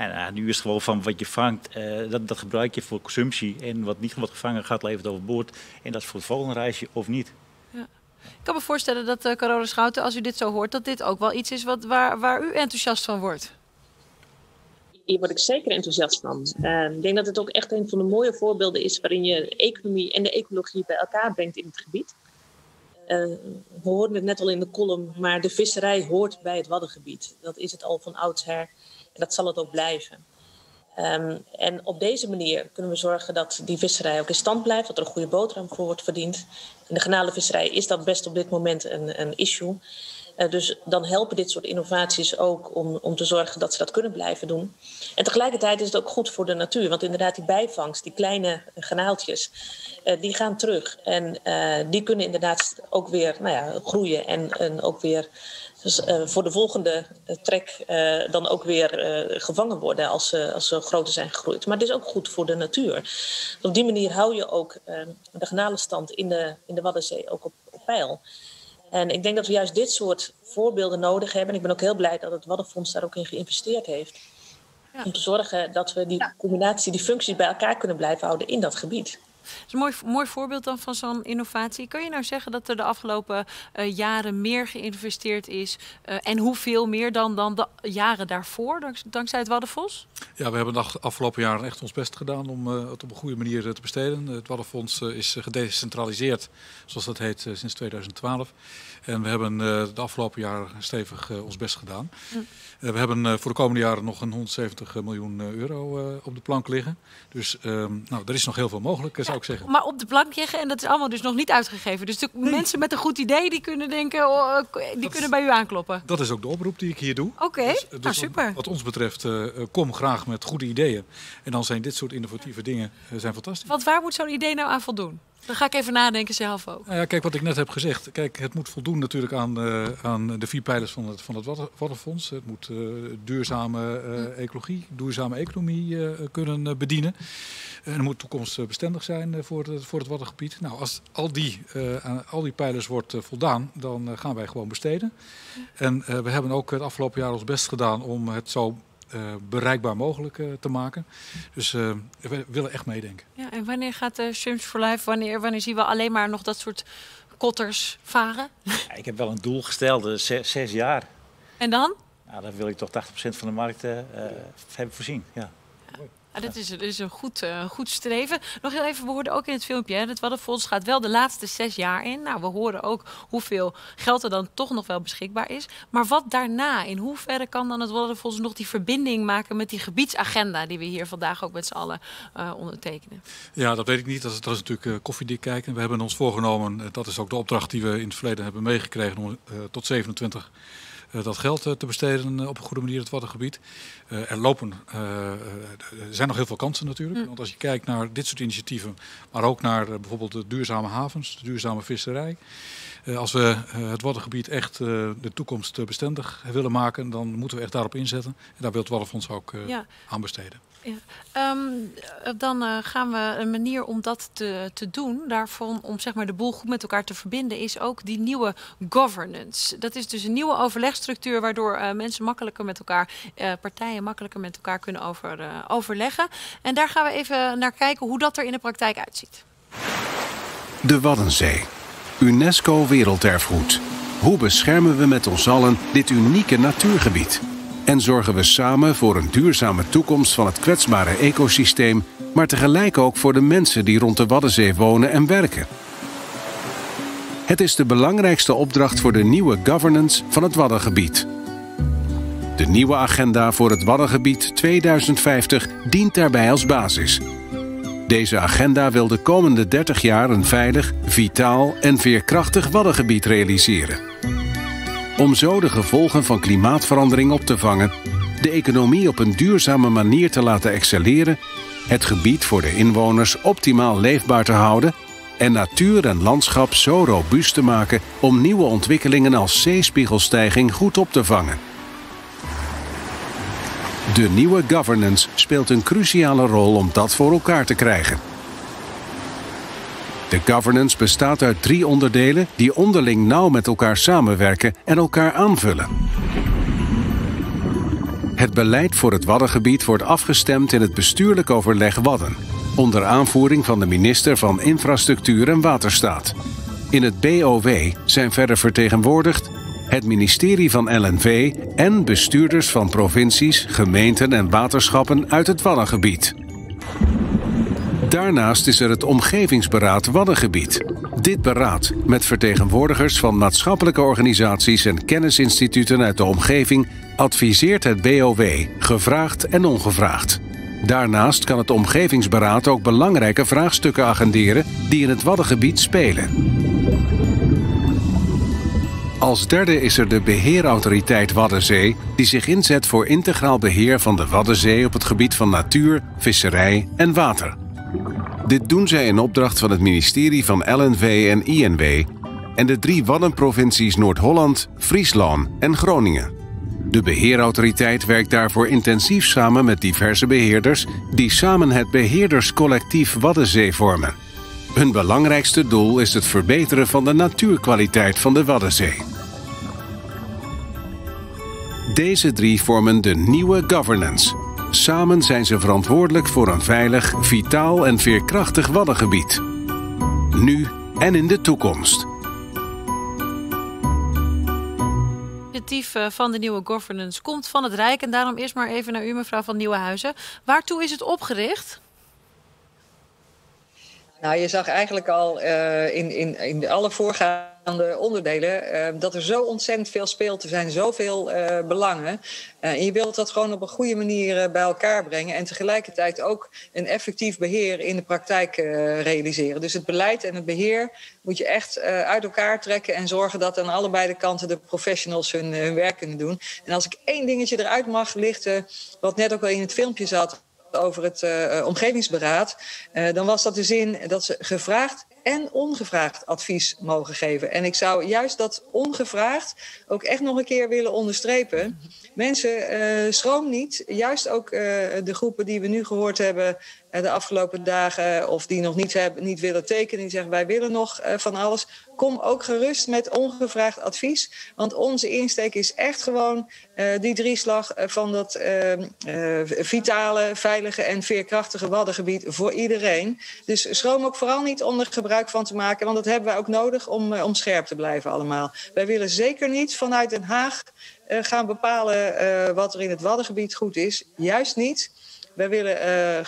En uh, nu is het gewoon van wat je vangt, uh, dat, dat gebruik je voor consumptie. En wat niet wordt gevangen gaat, levert overboord. En dat is voor het volgende reisje of niet. Ja. Ik kan me voorstellen dat uh, Carola Schouten, als u dit zo hoort, dat dit ook wel iets is wat, waar, waar u enthousiast van wordt. Hier word ik zeker enthousiast van. ik denk dat het ook echt een van de mooie voorbeelden is waarin je economie en de ecologie bij elkaar brengt in het gebied. We hoorden het net al in de column, maar de visserij hoort bij het Waddengebied. Dat is het al van oudsher. En dat zal het ook blijven. Um, en op deze manier kunnen we zorgen dat die visserij ook in stand blijft, dat er een goede boterham voor wordt verdiend. In de garnalenvisserij is dat best op dit moment een, een issue. Uh, dus dan helpen dit soort innovaties ook om, om te zorgen dat ze dat kunnen blijven doen. En tegelijkertijd is het ook goed voor de natuur, want inderdaad die bijvangst, die kleine garnaaltjes, uh, die gaan terug. En uh, die kunnen inderdaad ook weer nou ja, groeien en, en ook weer dus voor de volgende trek dan ook weer gevangen worden als ze, als ze groter zijn gegroeid. Maar het is ook goed voor de natuur. Op die manier hou je ook de genalenstand in de, in de Waddenzee ook op, op peil. En ik denk dat we juist dit soort voorbeelden nodig hebben. En ik ben ook heel blij dat het Waddenfonds daar ook in geïnvesteerd heeft. Ja. Om te zorgen dat we die combinatie, die functies bij elkaar kunnen blijven houden in dat gebied. Dat is een mooi, mooi voorbeeld dan van zo'n innovatie. Kun je nou zeggen dat er de afgelopen uh, jaren meer geïnvesteerd is? Uh, en hoeveel meer dan, dan de jaren daarvoor, dank, dankzij het Waddenfonds? Ja, we hebben de afgelopen jaren echt ons best gedaan om uh, het op een goede manier te besteden. Het Waddenfonds is gedecentraliseerd, zoals dat heet, sinds 2012. En we hebben de afgelopen jaren stevig ons best gedaan. Mm. We hebben voor de komende jaren nog een 170 miljoen euro op de plank liggen. Dus ehm, nou, er is nog heel veel mogelijk, zou ik zeggen. Maar op de plank liggen en dat is allemaal dus nog niet uitgegeven. Dus de nee. mensen met een goed idee die kunnen denken, oh, die dat kunnen bij u aankloppen. Dat is ook de oproep die ik hier doe. Oké, okay. dus, dus nou, super. Wat, wat ons betreft, uh, kom graag met goede ideeën. En dan zijn dit soort innovatieve dingen uh, zijn fantastisch. Want waar moet zo'n idee nou aan voldoen? Dan ga ik even nadenken zelf ook. Nou ja, kijk, wat ik net heb gezegd. Kijk, het moet voldoen natuurlijk aan, uh, aan de vier pijlers van het, van het Waddenfonds. Het moet uh, duurzame uh, ecologie, duurzame economie kunnen bedienen. En het moet toekomstbestendig zijn voor, het, voor het Waddengebied. Nou, als al die, aan al die pijlers wordt voldaan, dan gaan wij gewoon besteden. En we hebben ook het afgelopen jaar ons best gedaan om het zo bereikbaar mogelijk te maken. Dus we willen echt meedenken. Ja, en wanneer gaat de Shrimps for Life, wanneer, wanneer zien we alleen maar nog dat soort kotters varen? Ja, ik heb wel een doel gesteld, zes, zes jaar. En dan? Nou, dan wil ik toch 80% van de markt uh, hebben voorzien. Ja. Dat, is, een goed, uh, goed streven. Nog heel even, we hoorden ook in het filmpje, hè, het Waddenfonds gaat wel de laatste zes jaar in. Nou, we horen ook hoeveel geld er dan toch nog wel beschikbaar is. Maar wat daarna? In hoeverre kan dan het Waddenfonds nog die verbinding maken met die gebiedsagenda die we hier vandaag ook met z'n allen uh, ondertekenen? Ja, dat weet ik niet. Dat is, natuurlijk uh, koffiedik kijken. We hebben ons voorgenomen, dat is ook de opdracht die we in het verleden hebben meegekregen, om tot 27 uh, dat geld uh, te besteden op een goede manier het Waddengebied. Er lopen, er zijn nog heel veel kansen natuurlijk. Mm. Want als je kijkt naar dit soort initiatieven, maar ook naar bijvoorbeeld de duurzame havens, de duurzame visserij. als we het Waddengebied echt de toekomst bestendig willen maken, dan moeten we echt daarop inzetten. En daar wil het Waddenfonds ook ja. aan besteden. Ja. Um, dan uh, gaan we een manier om dat te, te doen, daarvan om zeg maar, de boel goed met elkaar te verbinden, is ook die nieuwe governance. Dat is dus een nieuwe overlegstructuur waardoor uh, mensen makkelijker met elkaar, partijen makkelijker met elkaar kunnen over, overleggen. En daar gaan we even naar kijken hoe dat er in de praktijk uitziet. De Waddenzee, UNESCO Werelderfgoed. Hoe beschermen we met ons allen dit unieke natuurgebied? En zorgen we samen voor een duurzame toekomst van het kwetsbare ecosysteem, maar tegelijk ook voor de mensen die rond de Waddenzee wonen en werken. Het is de belangrijkste opdracht voor de nieuwe governance van het Waddengebied. De nieuwe agenda voor het Waddengebied 2050 dient daarbij als basis. Deze agenda wil de komende 30 jaar een veilig, vitaal en veerkrachtig Waddengebied realiseren om zo de gevolgen van klimaatverandering op te vangen, de economie op een duurzame manier te laten excelleren, het gebied voor de inwoners optimaal leefbaar te houden en natuur en landschap zo robuust te maken om nieuwe ontwikkelingen als zeespiegelstijging goed op te vangen. De nieuwe governance speelt een cruciale rol om dat voor elkaar te krijgen. De governance bestaat uit drie onderdelen die onderling nauw met elkaar samenwerken en elkaar aanvullen. Het beleid voor het Waddengebied wordt afgestemd in het bestuurlijk overleg Wadden, onder aanvoering van de minister van Infrastructuur en Waterstaat. In het BOW zijn verder vertegenwoordigd het ministerie van LNV en bestuurders van provincies, gemeenten en waterschappen uit het Waddengebied. Daarnaast is er het Omgevingsberaad Waddengebied. Dit beraad, met vertegenwoordigers van maatschappelijke organisaties en kennisinstituten uit de omgeving, adviseert het BOW, gevraagd en ongevraagd. Daarnaast kan het Omgevingsberaad ook belangrijke vraagstukken agenderen die in het Waddengebied spelen. Als derde is er de Beheerautoriteit Waddenzee, die zich inzet voor integraal beheer van de Waddenzee op het gebied van natuur, visserij en water. Dit doen zij in opdracht van het ministerie van LNV en INW en de drie Waddenprovincies Noord-Holland, Friesland en Groningen. De beheerautoriteit werkt daarvoor intensief samen met diverse beheerders die samen het beheerderscollectief Waddenzee vormen. Hun belangrijkste doel is het verbeteren van de natuurkwaliteit van de Waddenzee. Deze drie vormen de nieuwe governance Samen zijn ze verantwoordelijk voor een veilig, vitaal en veerkrachtig waddengebied. Nu en in de toekomst. initiatief eh, van de nieuwe governance komt van het Rijk. En daarom eerst maar even naar u, mevrouw van Nieuwenhuizen. Waartoe is het opgericht? Nou, je zag eigenlijk al uh, in, in, in alle voorgaande onderdelen uh, dat er zo ontzettend veel speelt. Er zijn zoveel uh, belangen. en je wilt dat gewoon op een goede manier bij elkaar brengen. En tegelijkertijd ook een effectief beheer in de praktijk realiseren. Dus het beleid en het beheer moet je echt uit elkaar trekken. En zorgen dat aan allebei de kanten de professionals hun, hun werk kunnen doen. En als ik één dingetje eruit mag lichten, wat net ook al in het filmpje zat over het uh, omgevingsberaad, dan was dat de zin dat ze gevraagd en ongevraagd advies mogen geven. En ik zou juist dat ongevraagd ook echt nog een keer willen onderstrepen. Mensen, uh, schroom niet. Juist ook uh, de groepen die we nu gehoord hebben de afgelopen dagen, of die nog niet, hebben, niet willen tekenen, die zeggen wij willen nog van alles. Kom ook gerust met ongevraagd advies. Want onze insteek is echt gewoon die drieslag van dat vitale, veilige en veerkrachtige waddengebied voor iedereen. Dus schroom ook vooral niet om er gebruik van te maken, want dat hebben wij ook nodig om, om scherp te blijven allemaal. Wij willen zeker niet vanuit Den Haag gaan bepalen wat er in het Waddengebied goed is. Juist niet. Wij willen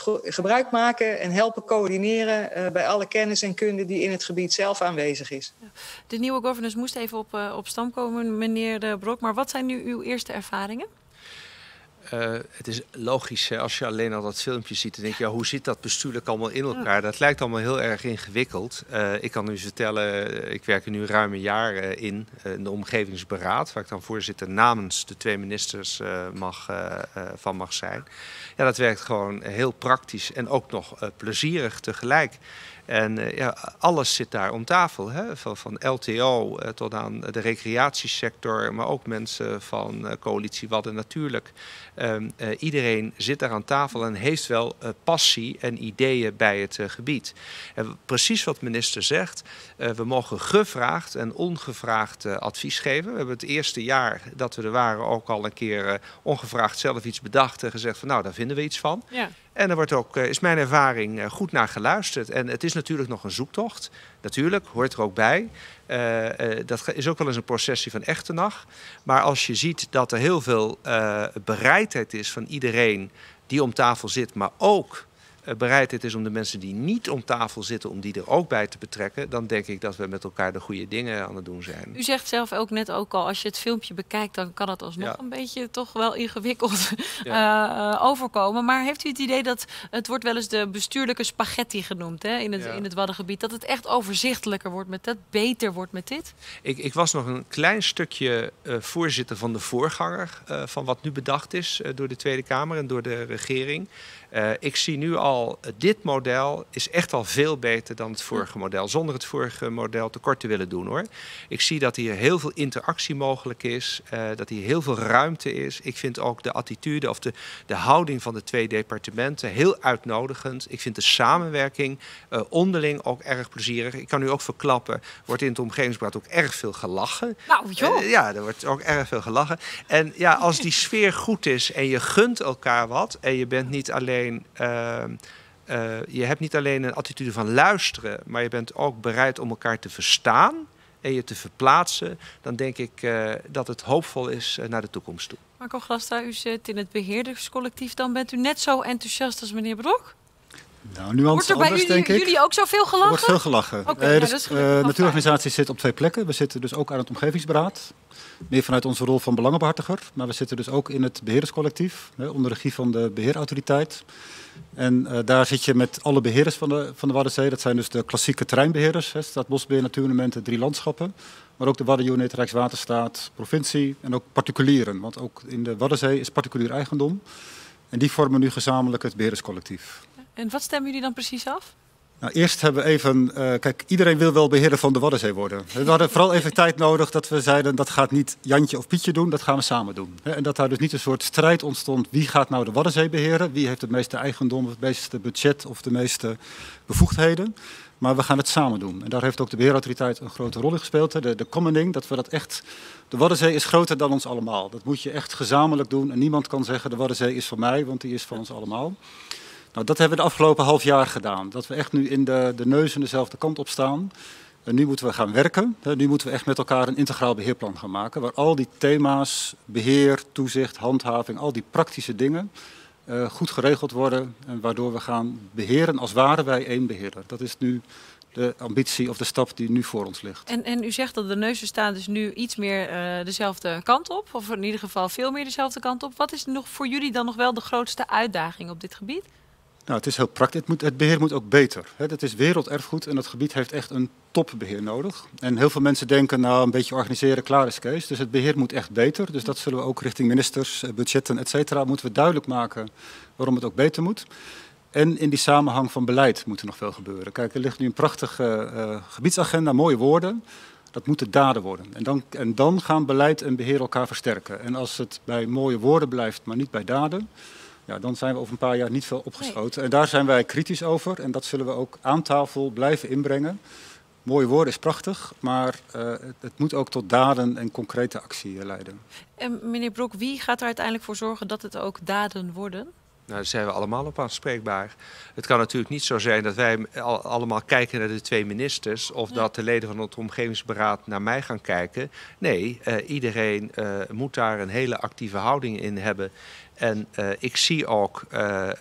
uh, gebruik maken en helpen coördineren bij alle kennis en kunde die in het gebied zelf aanwezig is. De nieuwe governance moest even op, op stand komen, meneer de Brok. Maar wat zijn nu uw eerste ervaringen? Uh, het is logisch hè, als je alleen al dat filmpje ziet. Dan denk je, ja, hoe zit dat bestuurlijk allemaal in elkaar? Dat lijkt allemaal heel erg ingewikkeld. Uh, ik kan u vertellen, ik werk er nu ruim een jaar uh, in, in de omgevingsberaad, waar ik dan voorzitter namens de twee ministers mag, van mag zijn. Ja, dat werkt gewoon heel praktisch en ook nog plezierig tegelijk. En uh, ja, alles zit daar om tafel. Hè? Van, van LTO uh, tot aan de recreatiesector, maar ook mensen van uh, Coalitie Wadden natuurlijk. Um, iedereen zit daar aan tafel en heeft wel passie en ideeën bij het gebied. En precies wat minister zegt, we mogen gevraagd en ongevraagd advies geven. We hebben het eerste jaar dat we er waren ook al een keer ongevraagd zelf iets bedacht en gezegd van nou, daar vinden we iets van. Ja. En er wordt ook, is mijn ervaring, goed naar geluisterd. En het is natuurlijk nog een zoektocht. Natuurlijk, hoort er ook bij. Uh, dat is ook wel eens een processie van echte nacht. Maar als je ziet dat er heel veel bereidheid is van iedereen die om tafel zit, maar ook bereidheid is om de mensen die niet om tafel zitten, om die er ook bij te betrekken, dan denk ik dat we met elkaar de goede dingen aan het doen zijn. U zegt zelf ook net ook al, als je het filmpje bekijkt, dan kan het alsnog ja. een beetje toch wel ingewikkeld ja. uh, overkomen. Maar heeft u het idee dat het wordt wel eens de bestuurlijke spaghetti genoemd hè, in, het, ja. in het Waddengebied, dat het echt overzichtelijker wordt met dat, beter wordt met dit? Ik, ik was nog een klein stukje uh, voorzitter van de voorganger uh, van wat nu bedacht is door de Tweede Kamer en door de regering. Uh, ik zie nu al, uh, dit model is echt al veel beter dan het vorige model. Zonder het vorige model tekort te willen doen hoor. Ik zie dat hier heel veel interactie mogelijk is. Uh, dat hier heel veel ruimte is. Ik vind ook de attitude of de, de houding van de twee departementen heel uitnodigend. Ik vind de samenwerking onderling ook erg plezierig. Ik kan u ook verklappen, wordt in het omgevingsberaad ook erg veel gelachen. Nou joh. ja, er wordt ook erg veel gelachen. En ja, als die sfeer goed is en je gunt elkaar wat en je bent niet alleen uh, uh, je hebt niet alleen een attitude van luisteren, maar je bent ook bereid om elkaar te verstaan en je te verplaatsen, dan denk ik uh, dat het hoopvol is naar de toekomst toe. Marco Glastra, u zit in het beheerderscollectief. Dan bent u net zo enthousiast als meneer Brok? Nou, nu Wordt er bij anders, jullie, jullie ook zoveel gelachen? Er wordt veel gelachen. Okay, uh, dus, uh, natuurorganisatie zit op twee plekken. We zitten dus ook aan het omgevingsberaad. Meer vanuit onze rol van belangenbehartiger. Maar we zitten dus ook in het beheerderscollectief. Hè, onder regie van de beheerautoriteit. En uh, daar zit je met alle beheerders van de, van de Waddenzee. Dat zijn dus de klassieke terreinbeheerders. Hè, Staatsbosbeheer, Natuurmonumenten, drie landschappen. Maar ook de Waddenunit, Rijkswaterstaat, provincie en ook particulieren. Want ook in de Waddenzee is particulier eigendom. En die vormen nu gezamenlijk het beheerderscollectief. En wat stemmen jullie dan precies af? Nou, eerst hebben we even, uh, kijk, iedereen wil wel beheerder van de Waddenzee worden. We hadden vooral even tijd nodig dat we zeiden dat gaat niet Jantje of Pietje doen, dat gaan we samen doen. En dat daar dus niet een soort strijd ontstond, wie gaat nou de Waddenzee beheren, wie heeft het meeste eigendom, het meeste budget of de meeste bevoegdheden. Maar we gaan het samen doen. En daar heeft ook de beheerautoriteit een grote rol in gespeeld. De, de commoning, dat we dat echt... De Waddenzee is groter dan ons allemaal. Dat moet je echt gezamenlijk doen. En niemand kan zeggen de Waddenzee is van mij, want die is van ons allemaal. Nou, dat hebben we de afgelopen half jaar gedaan. Dat we echt nu in de, de neus en dezelfde kant op staan. En nu moeten we gaan werken. Nu moeten we echt met elkaar een integraal beheerplan gaan maken. Waar al die thema's, beheer, toezicht, handhaving, al die praktische dingen uh, goed geregeld worden. En waardoor we gaan beheren als waren wij één beheerder. Dat is nu de ambitie of de stap die nu voor ons ligt. En, en u zegt dat de neuzen staan dus nu iets meer uh, dezelfde kant op. Of in ieder geval veel meer dezelfde kant op. Wat is nog voor jullie dan nog wel de grootste uitdaging op dit gebied? Nou, het is heel praktisch. Het, moet, beheer moet ook beter. Het is werelderfgoed en het gebied heeft echt een topbeheer nodig. En heel veel mensen denken, nou, een beetje organiseren, klaar is Kees. Dus het beheer moet echt beter. Dus dat zullen we ook richting ministers, eh, budgetten, et cetera, moeten we duidelijk maken waarom het ook beter moet. En in die samenhang van beleid moet er nog veel gebeuren. Kijk, er ligt nu een prachtige uh, gebiedsagenda, mooie woorden. Dat moeten daden worden. En dan, en dan gaan beleid en beheer elkaar versterken. En als het bij mooie woorden blijft, maar niet bij daden, ja, dan zijn we over een paar jaar niet veel opgeschoten. En daar zijn wij kritisch over. En dat zullen we ook aan tafel blijven inbrengen. Mooie woorden is prachtig, maar uh, het, het, moet ook tot daden en concrete actie leiden. En meneer Broek, wie gaat er uiteindelijk voor zorgen dat het ook daden worden? Nou, daar zijn we allemaal op aanspreekbaar. Het kan natuurlijk niet zo zijn dat wij allemaal kijken naar de twee ministers of dat de leden van het omgevingsberaad naar mij gaan kijken. Nee, uh, iedereen uh, moet daar een hele actieve houding in hebben. En uh, ik zie ook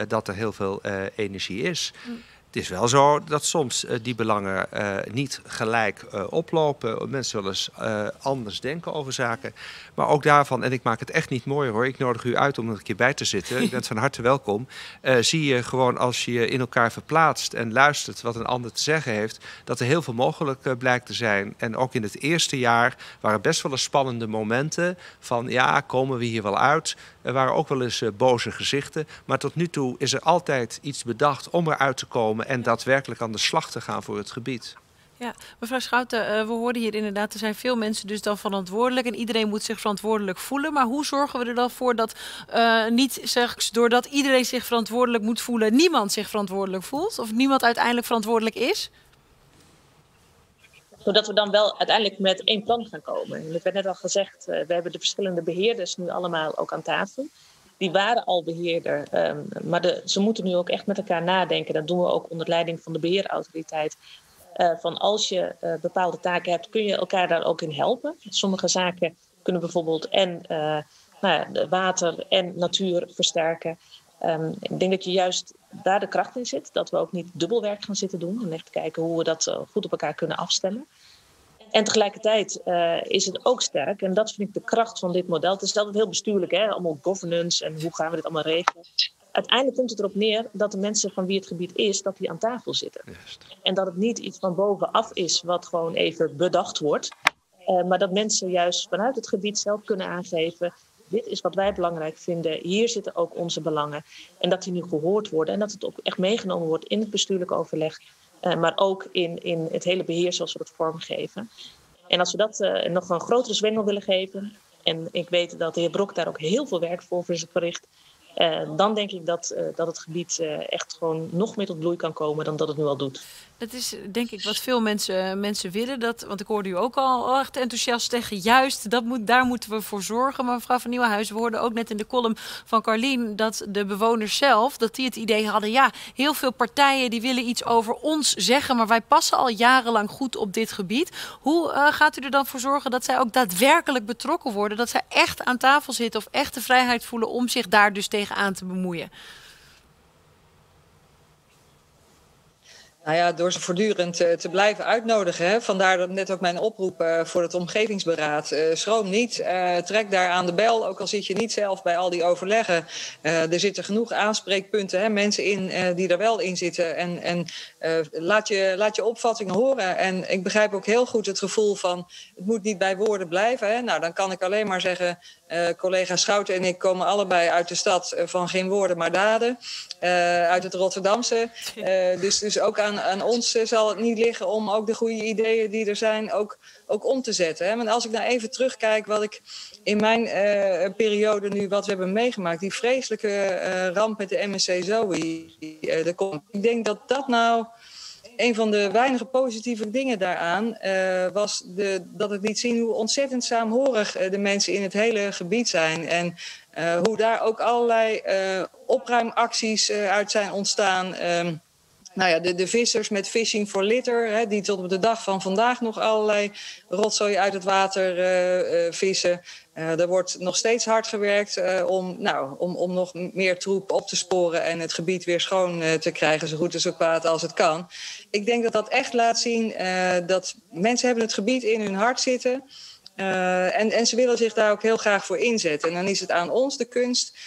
dat er heel veel energie is. Mm. Het is wel zo dat soms die belangen niet gelijk oplopen. Mensen zullen eens anders denken over zaken. Maar ook daarvan, en ik maak het echt niet mooi hoor. Ik nodig u uit om er een keer bij te zitten. U bent van harte welkom. zie je gewoon als je je in elkaar verplaatst en luistert wat een ander te zeggen heeft. Dat er heel veel mogelijk blijkt te zijn. En ook in het eerste jaar waren best wel eens spannende momenten. Van ja, komen we hier wel uit? Er waren ook wel eens boze gezichten. Maar tot nu toe is er altijd iets bedacht om eruit te komen en daadwerkelijk aan de slag te gaan voor het gebied. Ja, mevrouw Schouten, uh, we hoorden hier inderdaad, er zijn veel mensen dus dan verantwoordelijk en iedereen moet zich verantwoordelijk voelen. Maar hoe zorgen we er dan voor dat uh, niet, zeg, doordat iedereen zich verantwoordelijk moet voelen, niemand zich verantwoordelijk voelt? Of niemand uiteindelijk verantwoordelijk is? Zodat we dan wel uiteindelijk met één plan gaan komen. En het werd net al gezegd, uh, we hebben de verschillende beheerders nu allemaal ook aan tafel die waren al beheerder. Um, maar de, ze moeten nu ook echt met elkaar nadenken. Dat doen we ook onder leiding van de beheerautoriteit. Uh, van als je uh, bepaalde taken hebt, kun je elkaar daar ook in helpen. Sommige zaken kunnen bijvoorbeeld en nou ja, water en natuur versterken. Um, ik denk dat je juist daar de kracht in zit. Dat we ook niet dubbelwerk gaan zitten doen. En echt kijken hoe we dat goed op elkaar kunnen afstemmen. En tegelijkertijd uh, is het ook sterk, en dat vind ik de kracht van dit model. Het is altijd heel bestuurlijk, hè? allemaal governance en hoe gaan we dit allemaal regelen. Uiteindelijk komt het erop neer dat de mensen van wie het gebied is, dat die aan tafel zitten. Just. En dat het niet iets van bovenaf is wat gewoon even bedacht wordt. Uh, maar dat mensen juist vanuit het gebied zelf kunnen aangeven dit is wat wij belangrijk vinden. Hier zitten ook onze belangen. En dat die nu gehoord worden en dat het ook echt meegenomen wordt in het bestuurlijk overleg. Uh, maar ook in, in het hele beheer zoals we dat vormgeven. En als we dat uh, nog een grotere zwengel willen geven, en ik weet dat de heer Brok daar ook heel veel werk voor verricht, uh, dan denk ik dat, dat het gebied echt gewoon nog meer tot bloei kan komen dan dat het nu al doet. Dat is denk ik wat veel mensen, mensen willen. Dat, want ik hoorde u ook al echt enthousiast zeggen. Juist, dat moet, daar moeten we voor zorgen. Maar mevrouw van Nieuwenhuizen, we hoorden ook net in de column van Carlien... dat de bewoners zelf, dat die het idee hadden... ja, heel veel partijen die willen iets over ons zeggen... maar wij passen al jarenlang goed op dit gebied. Hoe uh, gaat u er dan voor zorgen dat zij ook daadwerkelijk betrokken worden? Dat zij echt aan tafel zitten of echt de vrijheid voelen... om zich daar dus tegenaan te bemoeien? Nou ja, door ze voortdurend uh, te blijven uitnodigen. Hè. Vandaar dat net ook mijn oproep uh, voor het omgevingsberaad. Uh, schroom niet, trek daar aan de bel, ook al zit je niet zelf bij al die overleggen. er zitten genoeg aanspreekpunten, hè, mensen in die er wel in zitten. En, en laat, je, laat je opvattingen horen. En ik begrijp ook heel goed het gevoel van, het moet niet bij woorden blijven. Hè. Nou, dan kan ik alleen maar zeggen, collega Schouten en ik komen allebei uit de stad van geen woorden maar daden. Uit het Rotterdamse. dus, dus ook aan aan, ons eh, zal het niet liggen om ook de goede ideeën die er zijn ook, ook om te zetten. Hè? Want als ik nou even terugkijk wat ik in mijn uh, periode nu wat we hebben meegemaakt, die vreselijke uh, ramp met de MSC Zoe, uh, de komt. ik denk dat dat nou een van de weinige positieve dingen daaraan was de, dat het liet zien hoe ontzettend saamhorig de mensen in het hele gebied zijn. En uh, hoe daar ook allerlei opruimacties uit zijn ontstaan. Ehm, nou ja, de, de vissers met Fishing for Litter, hè, die tot op de dag van vandaag nog allerlei rotzooi uit het water vissen. Er wordt nog steeds hard gewerkt om, nou, om, om nog meer troep op te sporen en het gebied weer schoon te krijgen, zo goed en zo kwaad als het kan. Ik denk dat dat echt laat zien dat mensen hebben het gebied in hun hart zitten. En, en ze willen zich daar ook heel graag voor inzetten. En dan is het aan ons de kunst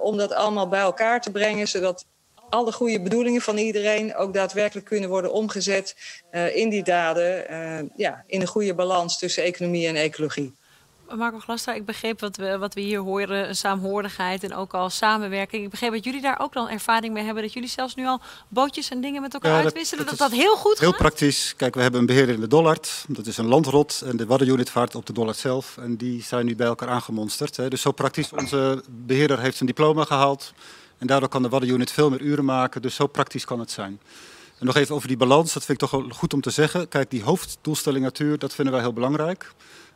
om dat allemaal bij elkaar te brengen, zodat alle goede bedoelingen van iedereen ook daadwerkelijk kunnen worden omgezet uh, in die daden. Ja, in een goede balans tussen economie en ecologie. Marco Glastra, ik begreep wat we, wat we hier horen, een saamhorigheid en ook al samenwerking. Ik begreep dat jullie daar ook dan ervaring mee hebben, dat jullie zelfs nu al bootjes en dingen met elkaar uitwisselen, dat dat, heel goed Heel praktisch. Kijk, we hebben een beheerder in de Dollard, dat is een landrot, en de Waddenunit vaart op de Dollard zelf. En die zijn nu bij elkaar aangemonsterd. Hè. Dus zo praktisch, onze beheerder heeft zijn diploma gehaald. En daardoor kan de Waddenunit veel meer uren maken, dus zo praktisch kan het zijn. En nog even over die balans, dat vind ik toch wel goed om te zeggen. Kijk, die hoofddoelstelling natuur, dat vinden wij heel belangrijk.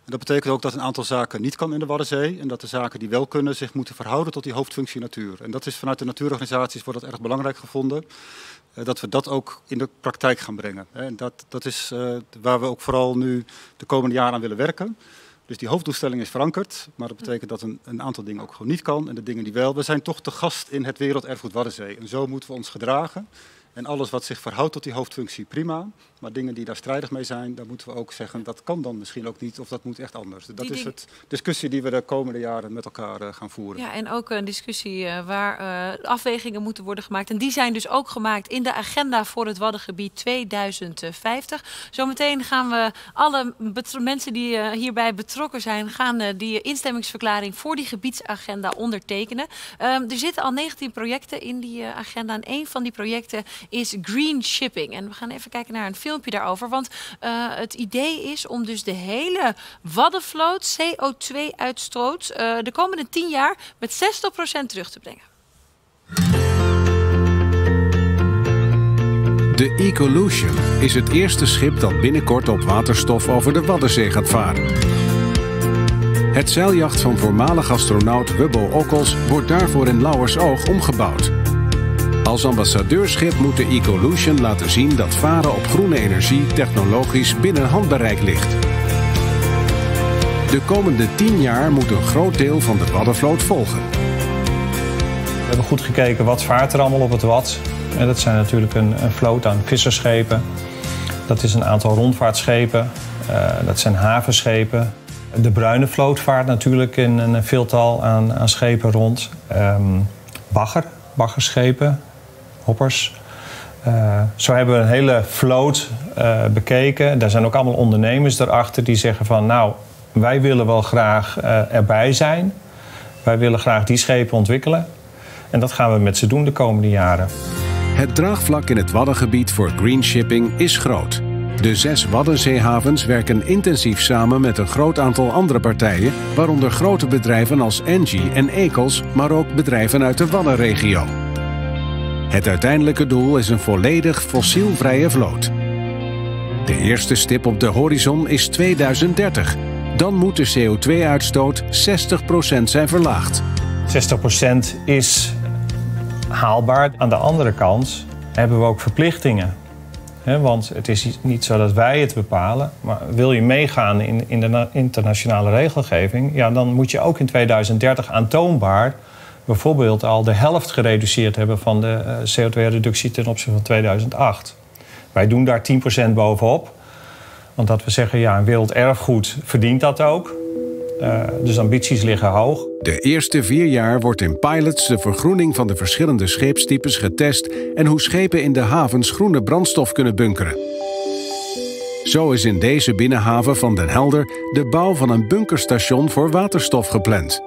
Dat betekent ook dat een aantal zaken niet kan in de Waddenzee. En dat de zaken die wel kunnen zich moeten verhouden tot die hoofdfunctie natuur. En dat is vanuit de natuurorganisaties wordt dat erg belangrijk gevonden. Uh, dat we dat ook in de praktijk gaan brengen. En dat, dat is uh, waar we ook vooral nu de komende jaren aan willen werken. Dus die hoofddoelstelling is verankerd, maar dat betekent dat een, een, aantal dingen ook gewoon niet kan en de dingen die wel. We zijn toch te gast in het werelderfgoed Waddenzee en zo moeten we ons gedragen. En alles wat zich verhoudt tot die hoofdfunctie, prima. Maar dingen die daar strijdig mee zijn, daar moeten we ook zeggen, dat kan dan misschien ook niet of dat moet echt anders. Dat is het discussie die we de komende jaren met elkaar uh, gaan voeren. Ja, en ook een discussie uh, waar uh, afwegingen moeten worden gemaakt. En die zijn dus ook gemaakt in de agenda voor het Waddengebied 2050. Zometeen gaan we alle mensen die hierbij betrokken zijn, gaan die instemmingsverklaring voor die gebiedsagenda ondertekenen. Ehm, er zitten al 19 projecten in die agenda en een van die projecten is green shipping. En we gaan even kijken naar een filmpje daarover. Want uh, het idee is om dus de hele Waddenvloot CO2-uitstoot uh, de komende 10 jaar met 60% terug te brengen. De Ecolution is het eerste schip dat binnenkort op waterstof over de Waddenzee gaat varen. Het zeiljacht van voormalig astronaut Wubbo Okkels wordt daarvoor in Lauwersoog omgebouwd. Als ambassadeurschip moet de Ecolution laten zien dat varen op groene energie technologisch binnen handbereik ligt. De komende tien jaar moet een groot deel van de Waddenvloot volgen. We hebben goed gekeken wat vaart er allemaal op het Wad. En dat zijn natuurlijk een, vloot aan visserschepen. Dat is een aantal rondvaartschepen. Uh, dat zijn havenschepen. De bruine vloot vaart natuurlijk in een veeltal aan, aan schepen rond. Um, bagger, baggerschepen hoppers. Uh, zo hebben we een hele vloot uh, bekeken. Daar zijn ook allemaal ondernemers erachter die zeggen van... nou, wij willen wel graag uh, erbij zijn. Wij willen graag die schepen ontwikkelen. En dat gaan we met ze doen de komende jaren. Het draagvlak in het Waddengebied voor green shipping is groot. De zes Waddenzeehavens werken intensief samen met een groot aantal andere partijen... waaronder grote bedrijven als Engie en Ecos... maar ook bedrijven uit de Waddenregio. Het uiteindelijke doel is een volledig fossielvrije vloot. De eerste stip op de horizon is 2030. Dan moet de CO2-uitstoot 60% zijn verlaagd. 60% is haalbaar. Aan de andere kant hebben we ook verplichtingen. want het is niet zo dat wij het bepalen. Maar wil je meegaan in, in de internationale regelgeving... Ja, dan moet je ook in 2030 aantoonbaar bijvoorbeeld al de helft gereduceerd hebben van de eh, CO2-reductie ten opzichte van 2008. Wij doen daar 10% bovenop. Want dat we zeggen, ja, een werelderfgoed verdient dat ook. Uh, dus ambities liggen hoog. De eerste vier jaar wordt in pilots de vergroening van de verschillende scheepstypes getest en hoe schepen in de havens groene brandstof kunnen bunkeren. Zo is in deze binnenhaven van Den Helder de bouw van een bunkerstation voor waterstof gepland.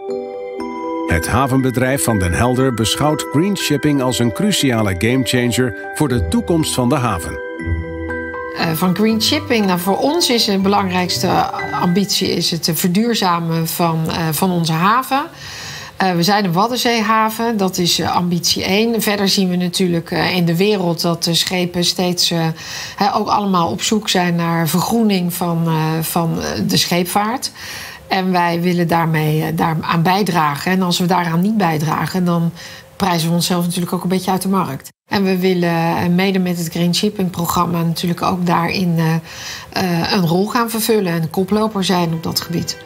Het havenbedrijf van Den Helder beschouwt green shipping als een cruciale gamechanger voor de toekomst van de haven. Uh, van green shipping, nou voor ons is de belangrijkste ambitie is het verduurzamen van, uh, van onze haven. Uh, we zijn een Waddenzeehaven, dat is ambitie 1. Verder zien we natuurlijk in de wereld dat de schepen steeds ook allemaal op zoek zijn naar vergroening van, van de scheepvaart. En wij willen daarmee uh, daaraan bijdragen. En als we daaraan niet bijdragen, dan prijzen we onszelf natuurlijk ook een beetje uit de markt. En we willen uh, mede met het Green Shipping programma natuurlijk ook daarin uh, een rol gaan vervullen en koploper zijn op dat gebied.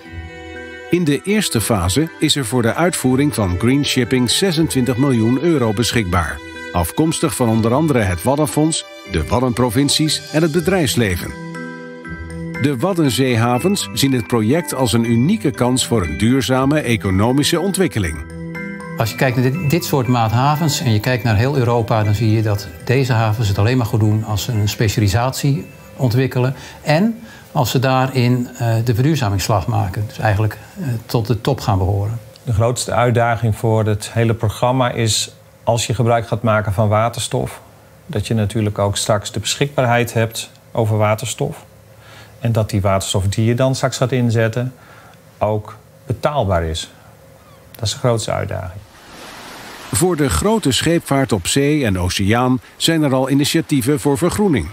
In de eerste fase is er voor de uitvoering van Green Shipping 26 miljoen euro beschikbaar. Afkomstig van onder andere het Waddenfonds, de Waddenprovincies en het bedrijfsleven. De Waddenzeehavens zien het project als een unieke kans voor een duurzame economische ontwikkeling. Als je kijkt naar dit, dit soort maat havens en je kijkt naar heel Europa, dan zie je dat deze havens het alleen maar goed doen als ze een specialisatie ontwikkelen. En als ze daarin uh, de verduurzamingsslag maken. Dus eigenlijk uh, tot de top gaan behoren. De grootste uitdaging voor het hele programma is als je gebruik gaat maken van waterstof, dat je natuurlijk ook straks de beschikbaarheid hebt over waterstof. En dat die waterstof die je dan straks gaat inzetten ook betaalbaar is. Dat is de grootste uitdaging. Voor de grote scheepvaart op zee en oceaan zijn er al initiatieven voor vergroening.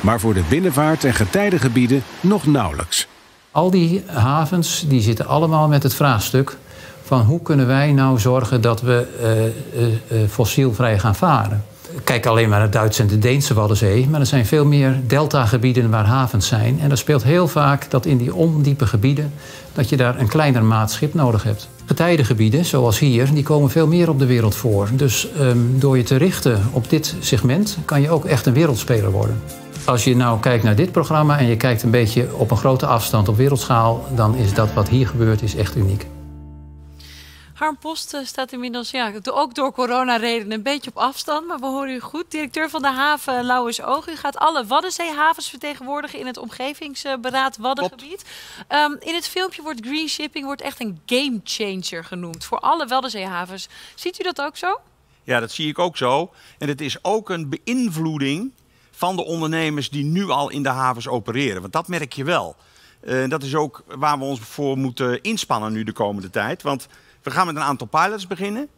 Maar voor de binnenvaart en getijdengebieden nog nauwelijks. Al die havens die zitten allemaal met het vraagstuk van hoe kunnen wij nou zorgen dat we uh, uh, fossielvrij gaan varen. Kijk alleen maar naar de Duitse en de Deense Waddenzee, maar er zijn veel meer deltagebieden waar havens zijn. En dat speelt heel vaak dat in die ondiepe gebieden dat je daar een kleiner maatschip nodig hebt. Getijdengebieden, zoals hier, die komen veel meer op de wereld voor. Dus um, door je te richten op dit segment kan je ook echt een wereldspeler worden. Als je nou kijkt naar dit programma en je kijkt een beetje op een grote afstand op wereldschaal, dan is dat wat hier gebeurt is echt uniek. Harm Post staat inmiddels ja, ook door coronaredenen een beetje op afstand. Maar we horen u goed. Directeur van de haven Lauwers Oog. U gaat alle Waddenzeehavens vertegenwoordigen in het omgevingsberaad Waddengebied. Um, in het filmpje wordt green shipping wordt echt een game changer genoemd. Voor alle Waddenzeehavens. Ziet u dat ook zo? Ja, dat zie ik ook zo. En het is ook een beïnvloeding van de ondernemers die nu al in de havens opereren. Want dat merk je wel. Uh, dat is ook waar we ons voor moeten inspannen nu de komende tijd. Want we gaan met een aantal pilots beginnen.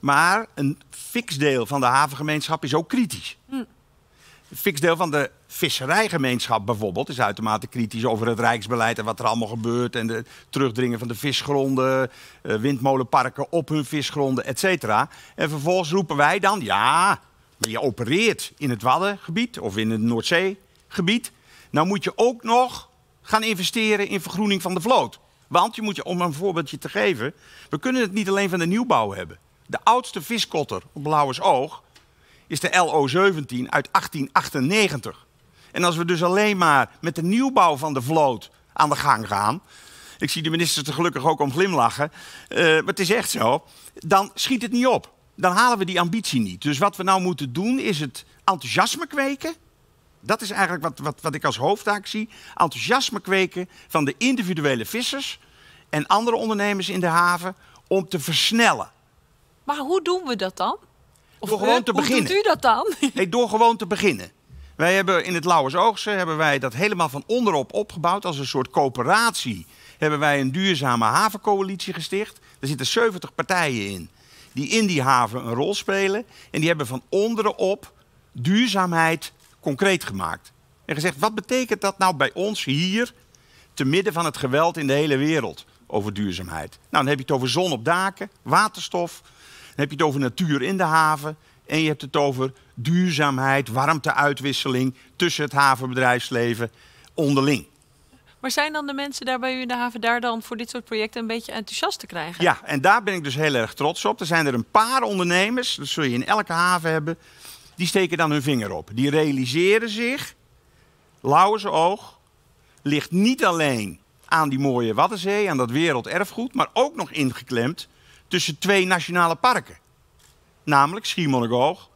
Maar een fix deel van de havengemeenschap is ook kritisch. Hm. Een fix deel van de visserijgemeenschap bijvoorbeeld is uitermate kritisch over het rijksbeleid en wat er allemaal gebeurt. En de terugdringen van de visgronden, uh, windmolenparken op hun visgronden, et cetera. En vervolgens roepen wij dan, ja, maar je opereert in het Waddengebied of in het Noordzeegebied. Nou moet je ook nog gaan investeren in vergroening van de vloot. Want je moet je, om een voorbeeldje te geven, we kunnen het niet alleen van de nieuwbouw hebben. De oudste viskotter op Blauwers Oog is de LO17 uit 1898. En als we dus alleen maar met de nieuwbouw van de vloot aan de gang gaan. Ik zie de ministers er gelukkig ook om glimlachen. Uh, maar het is echt zo. Dan schiet het niet op. Dan halen we die ambitie niet. Dus wat we nou moeten doen is het enthousiasme kweken dat is eigenlijk wat, wat, wat ik als hoofdtaak zie. Enthousiasme kweken van de individuele vissers en andere ondernemers in de haven om te versnellen. Maar hoe doen we dat dan? Of door gewoon te hoe beginnen. Hoe doet u dat dan? Nee, door gewoon te beginnen. Wij hebben in het Lauwersoogse hebben wij dat helemaal van onderop opgebouwd. Als een soort coöperatie hebben wij een duurzame havencoalitie gesticht. Er zitten 70 partijen in die in die haven een rol spelen. En die hebben van onderop duurzaamheid concreet gemaakt. En gezegd, wat betekent dat nou bij ons hier, te midden van het geweld in de hele wereld, over duurzaamheid? Nou, dan heb je het over zon op daken, waterstof, dan heb je het over natuur in de haven en je hebt het over duurzaamheid, warmteuitwisseling tussen het havenbedrijfsleven onderling. Maar zijn dan de mensen daar bij u in de haven daar dan voor dit soort projecten een beetje enthousiast te krijgen? Ja, en daar ben ik dus heel erg trots op. Er zijn er een paar ondernemers, dat zul je in elke haven hebben, die steken dan hun vinger op. Die realiseren zich, Lauwerse oog, ligt niet alleen aan die mooie Waddenzee, aan dat werelderfgoed, maar ook nog ingeklemd tussen twee nationale parken. Namelijk Schiermonnikoog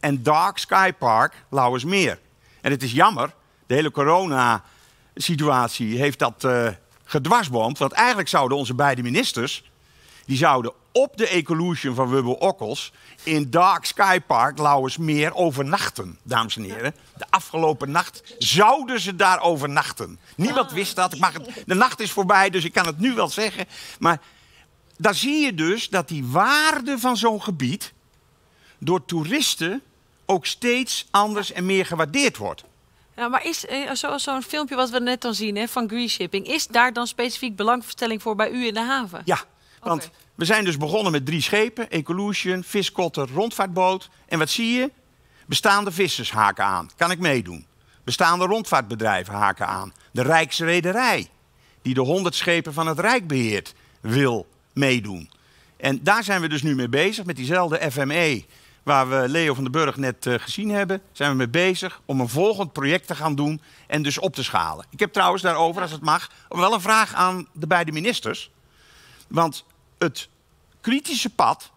en Dark Sky Park Lauwersmeer. En het is jammer, de hele corona-situatie heeft dat uh, gedwarsboomd. Want eigenlijk zouden onze beide ministers, die zouden op de Ecolution van Wubbel Okkels in Dark Sky Park Lauwersmeer overnachten, dames en heren. De afgelopen nacht zouden ze daar overnachten. Niemand wist dat. Ik mag het, de nacht is voorbij, dus ik kan het nu wel zeggen. Maar daar zie je dus dat die waarde van zo'n gebied door toeristen ook steeds anders en meer gewaardeerd wordt. Ja, maar is eh, zoals zo'n filmpje wat we net dan zien hè, van green shipping, is daar dan specifiek belangstelling voor bij u in de haven? Ja, want we zijn dus begonnen met drie schepen: Ecolution, Viskotter, rondvaartboot. En wat zie je? Bestaande vissers haken aan. Kan ik meedoen? Bestaande rondvaartbedrijven haken aan. De Rijksrederij, die de 100 schepen van het Rijk beheert, wil meedoen. En daar zijn we dus nu mee bezig, met diezelfde FME, waar we Leo van den Burg net uh, gezien hebben, zijn we mee bezig om een volgend project te gaan doen en dus op te schalen. Ik heb trouwens daarover, als het mag, wel een vraag aan de beide ministers. Want het kritische pad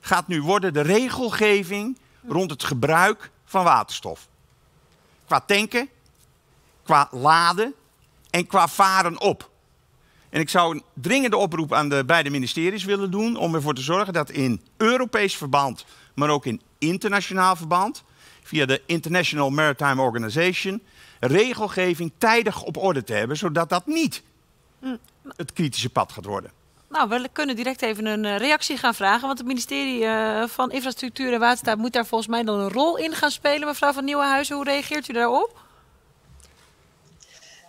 gaat nu worden de regelgeving rond het gebruik van waterstof. Qua tanken qua laden en qua varen op. En ik zou een dringende oproep aan de beide ministeries willen doen om ervoor te zorgen dat in Europees verband, maar ook in internationaal verband, via de International Maritime Organization, regelgeving tijdig op orde te hebben, zodat dat niet het kritische pad gaat worden. Nou, we kunnen direct even een eh, reactie gaan vragen. Want het ministerie eh, van Infrastructuur en Waterstaat moet daar volgens mij dan een rol in gaan spelen. Mevrouw van Nieuwenhuizen, hoe reageert u daarop?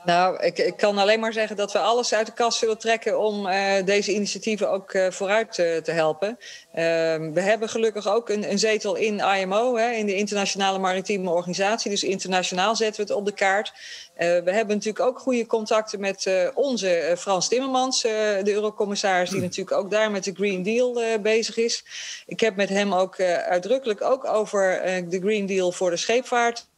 Nou, ik, ik, kan alleen maar zeggen dat we alles uit de kast zullen trekken om uh, deze initiatieven ook uh, vooruit uh, te helpen. Ehm, we hebben gelukkig ook een, een zetel in IMO, hè, in de Internationale Maritieme Organisatie. Dus internationaal zetten we het op de kaart. we hebben natuurlijk ook goede contacten met onze Frans Timmermans, de eurocommissaris, die natuurlijk ook daar met de Green Deal bezig is. Ik heb met hem ook uitdrukkelijk ook over de Green Deal voor de scheepvaart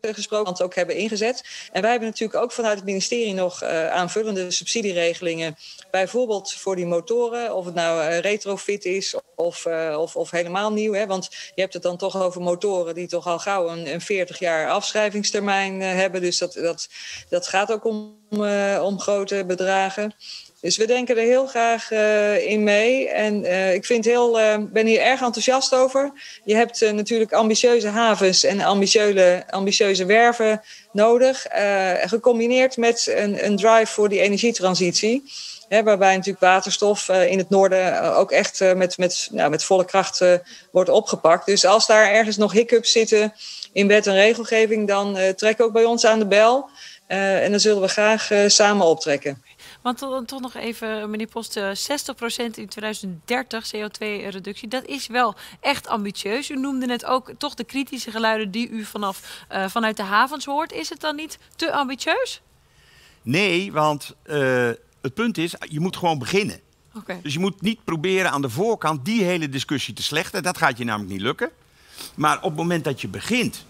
gesproken ook hebben ingezet. En wij hebben natuurlijk ook vanuit het ministerie nog uh, aanvullende subsidieregelingen. Bijvoorbeeld voor die motoren, of het nou uh, retrofit is of, of, of, helemaal nieuw. Hè? Want je hebt het dan toch over motoren die toch al gauw een, een 40 jaar afschrijvingstermijn hebben. Dus dat, dat, dat gaat ook om, om grote bedragen. Dus we denken er heel graag uh, in mee. En uh, ik vind heel, uh, ben hier erg enthousiast over. Je hebt natuurlijk ambitieuze havens en ambitieuze, ambitieuze werven nodig. gecombineerd met een, een drive voor die energietransitie. Hè, waarbij natuurlijk waterstof in het noorden ook echt met, met, nou, met volle kracht wordt opgepakt. Dus als daar ergens nog hiccups zitten in wet en regelgeving, dan trek ook bij ons aan de bel. en dan zullen we graag samen optrekken. Want toch, toch nog even, meneer Post, 60% in 2030 CO2-reductie. Dat is wel echt ambitieus. U noemde net ook toch de kritische geluiden die u vanaf, uh, vanuit de havens hoort. Is het dan niet te ambitieus? Nee, want uh, het punt is, je moet gewoon beginnen. Okay. Dus je moet niet proberen aan de voorkant die hele discussie te slechten. Dat gaat je namelijk niet lukken. Maar op het moment dat je begint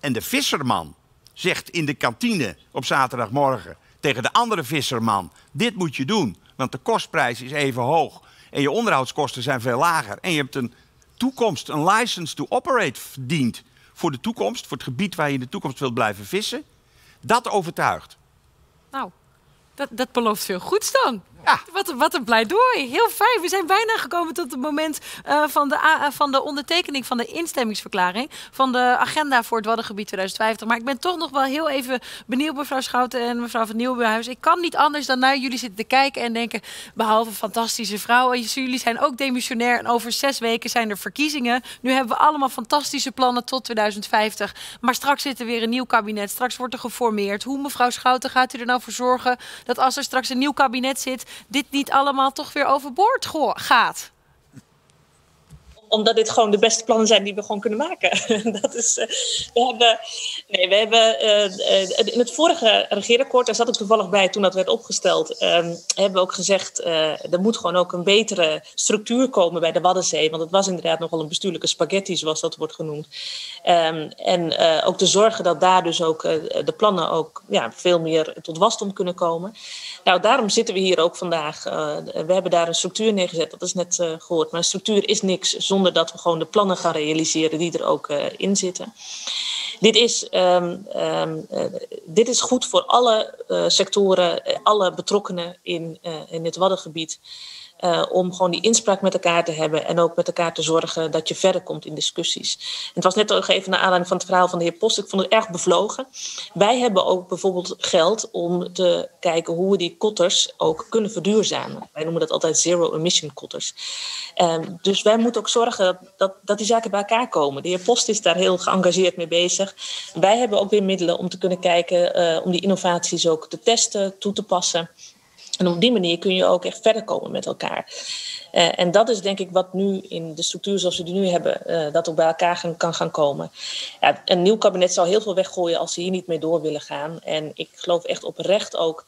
en de visserman zegt in de kantine op zaterdagmorgen tegen de andere visserman: dit moet je doen, want de kostprijs is even hoog en je onderhoudskosten zijn veel lager. En je hebt een toekomst, een license to operate verdient voor de toekomst, voor het gebied waar je in de toekomst wilt blijven vissen. Dat overtuigt. Nou, dat, dat belooft veel goeds dan. Ja. Wat, wat een pleidooi. Heel fijn. We zijn bijna gekomen tot het moment uh, van, de, uh, van de ondertekening van de instemmingsverklaring. Van de agenda voor het Waddengebied 2050. Maar ik ben toch nog wel heel even benieuwd, mevrouw Schouten en mevrouw van Nieuwenhuis. Ik kan niet anders dan naar jullie zitten te kijken en denken: behalve fantastische vrouwen. Jullie zijn ook demissionair. En over zes weken zijn er verkiezingen. Nu hebben we allemaal fantastische plannen tot 2050. Maar straks zit er weer een nieuw kabinet. Straks wordt er geformeerd. Hoe, mevrouw Schouten, gaat u er nou voor zorgen dat als er straks een nieuw kabinet zit dit niet allemaal toch weer overboord gaat? Omdat dit gewoon de beste plannen zijn die we gewoon kunnen maken. dat is, uh, we hebben, nee, we hebben uh, in het vorige regeerakkoord, daar zat ik toevallig bij toen dat werd opgesteld, hebben we ook gezegd, er moet gewoon ook een betere structuur komen bij de Waddenzee, want het was inderdaad nogal een bestuurlijke spaghetti, zoals dat wordt genoemd. Um, en ook te zorgen dat daar dus ook de plannen ook ja, veel meer tot wasdom kunnen komen. Nou, daarom zitten we hier ook vandaag. we hebben daar een structuur neergezet, dat is net gehoord, maar een structuur is niks zonder zonder dat we gewoon de plannen gaan realiseren die er ook uh, in zitten. Dit is, um, um, uh, dit is goed voor alle uh, sectoren, alle betrokkenen in, in het Waddengebied. Uh, om gewoon die inspraak met elkaar te hebben en ook met elkaar te zorgen dat je verder komt in discussies. Het was net ook even naar aanleiding van het verhaal van de heer Post. Ik vond het erg bevlogen. Wij hebben ook bijvoorbeeld geld om te kijken hoe we die kotters ook kunnen verduurzamen. Wij noemen dat altijd zero-emission kotters. Um, dus wij moeten ook zorgen dat, dat, die zaken bij elkaar komen. De heer Post is daar heel geëngageerd mee bezig. Wij hebben ook weer middelen om te kunnen kijken, uh, om die innovaties ook te testen, toe te passen. En op die manier kun je ook echt verder komen met elkaar. Uh, en dat is denk ik wat nu in de structuur zoals we die nu hebben, uh, dat ook bij elkaar kan gaan komen. Ja, een nieuw kabinet zal heel veel weggooien als ze hier niet mee door willen gaan. En ik geloof echt oprecht ook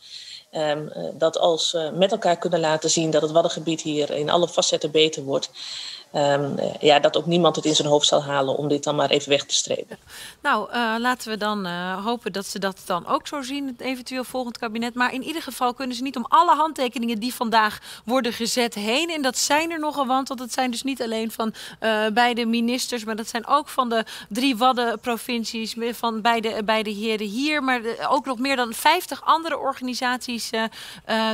um, uh, dat als we met elkaar kunnen laten zien dat het Waddengebied hier in alle facetten beter wordt. Ehm, ja, dat ook niemand het in zijn hoofd zal halen om dit dan maar even weg te strepen. Nou, uh, laten we dan uh, hopen dat ze dat dan ook zo zien, het eventueel volgend kabinet. Maar in ieder geval kunnen ze niet om alle handtekeningen die vandaag worden gezet heen. En dat zijn er nogal, want dat zijn dus niet alleen van uh, beide ministers, maar dat zijn ook van de drie Waddenprovincies, van beide, beide heren hier. Maar ook nog meer dan 50 andere organisaties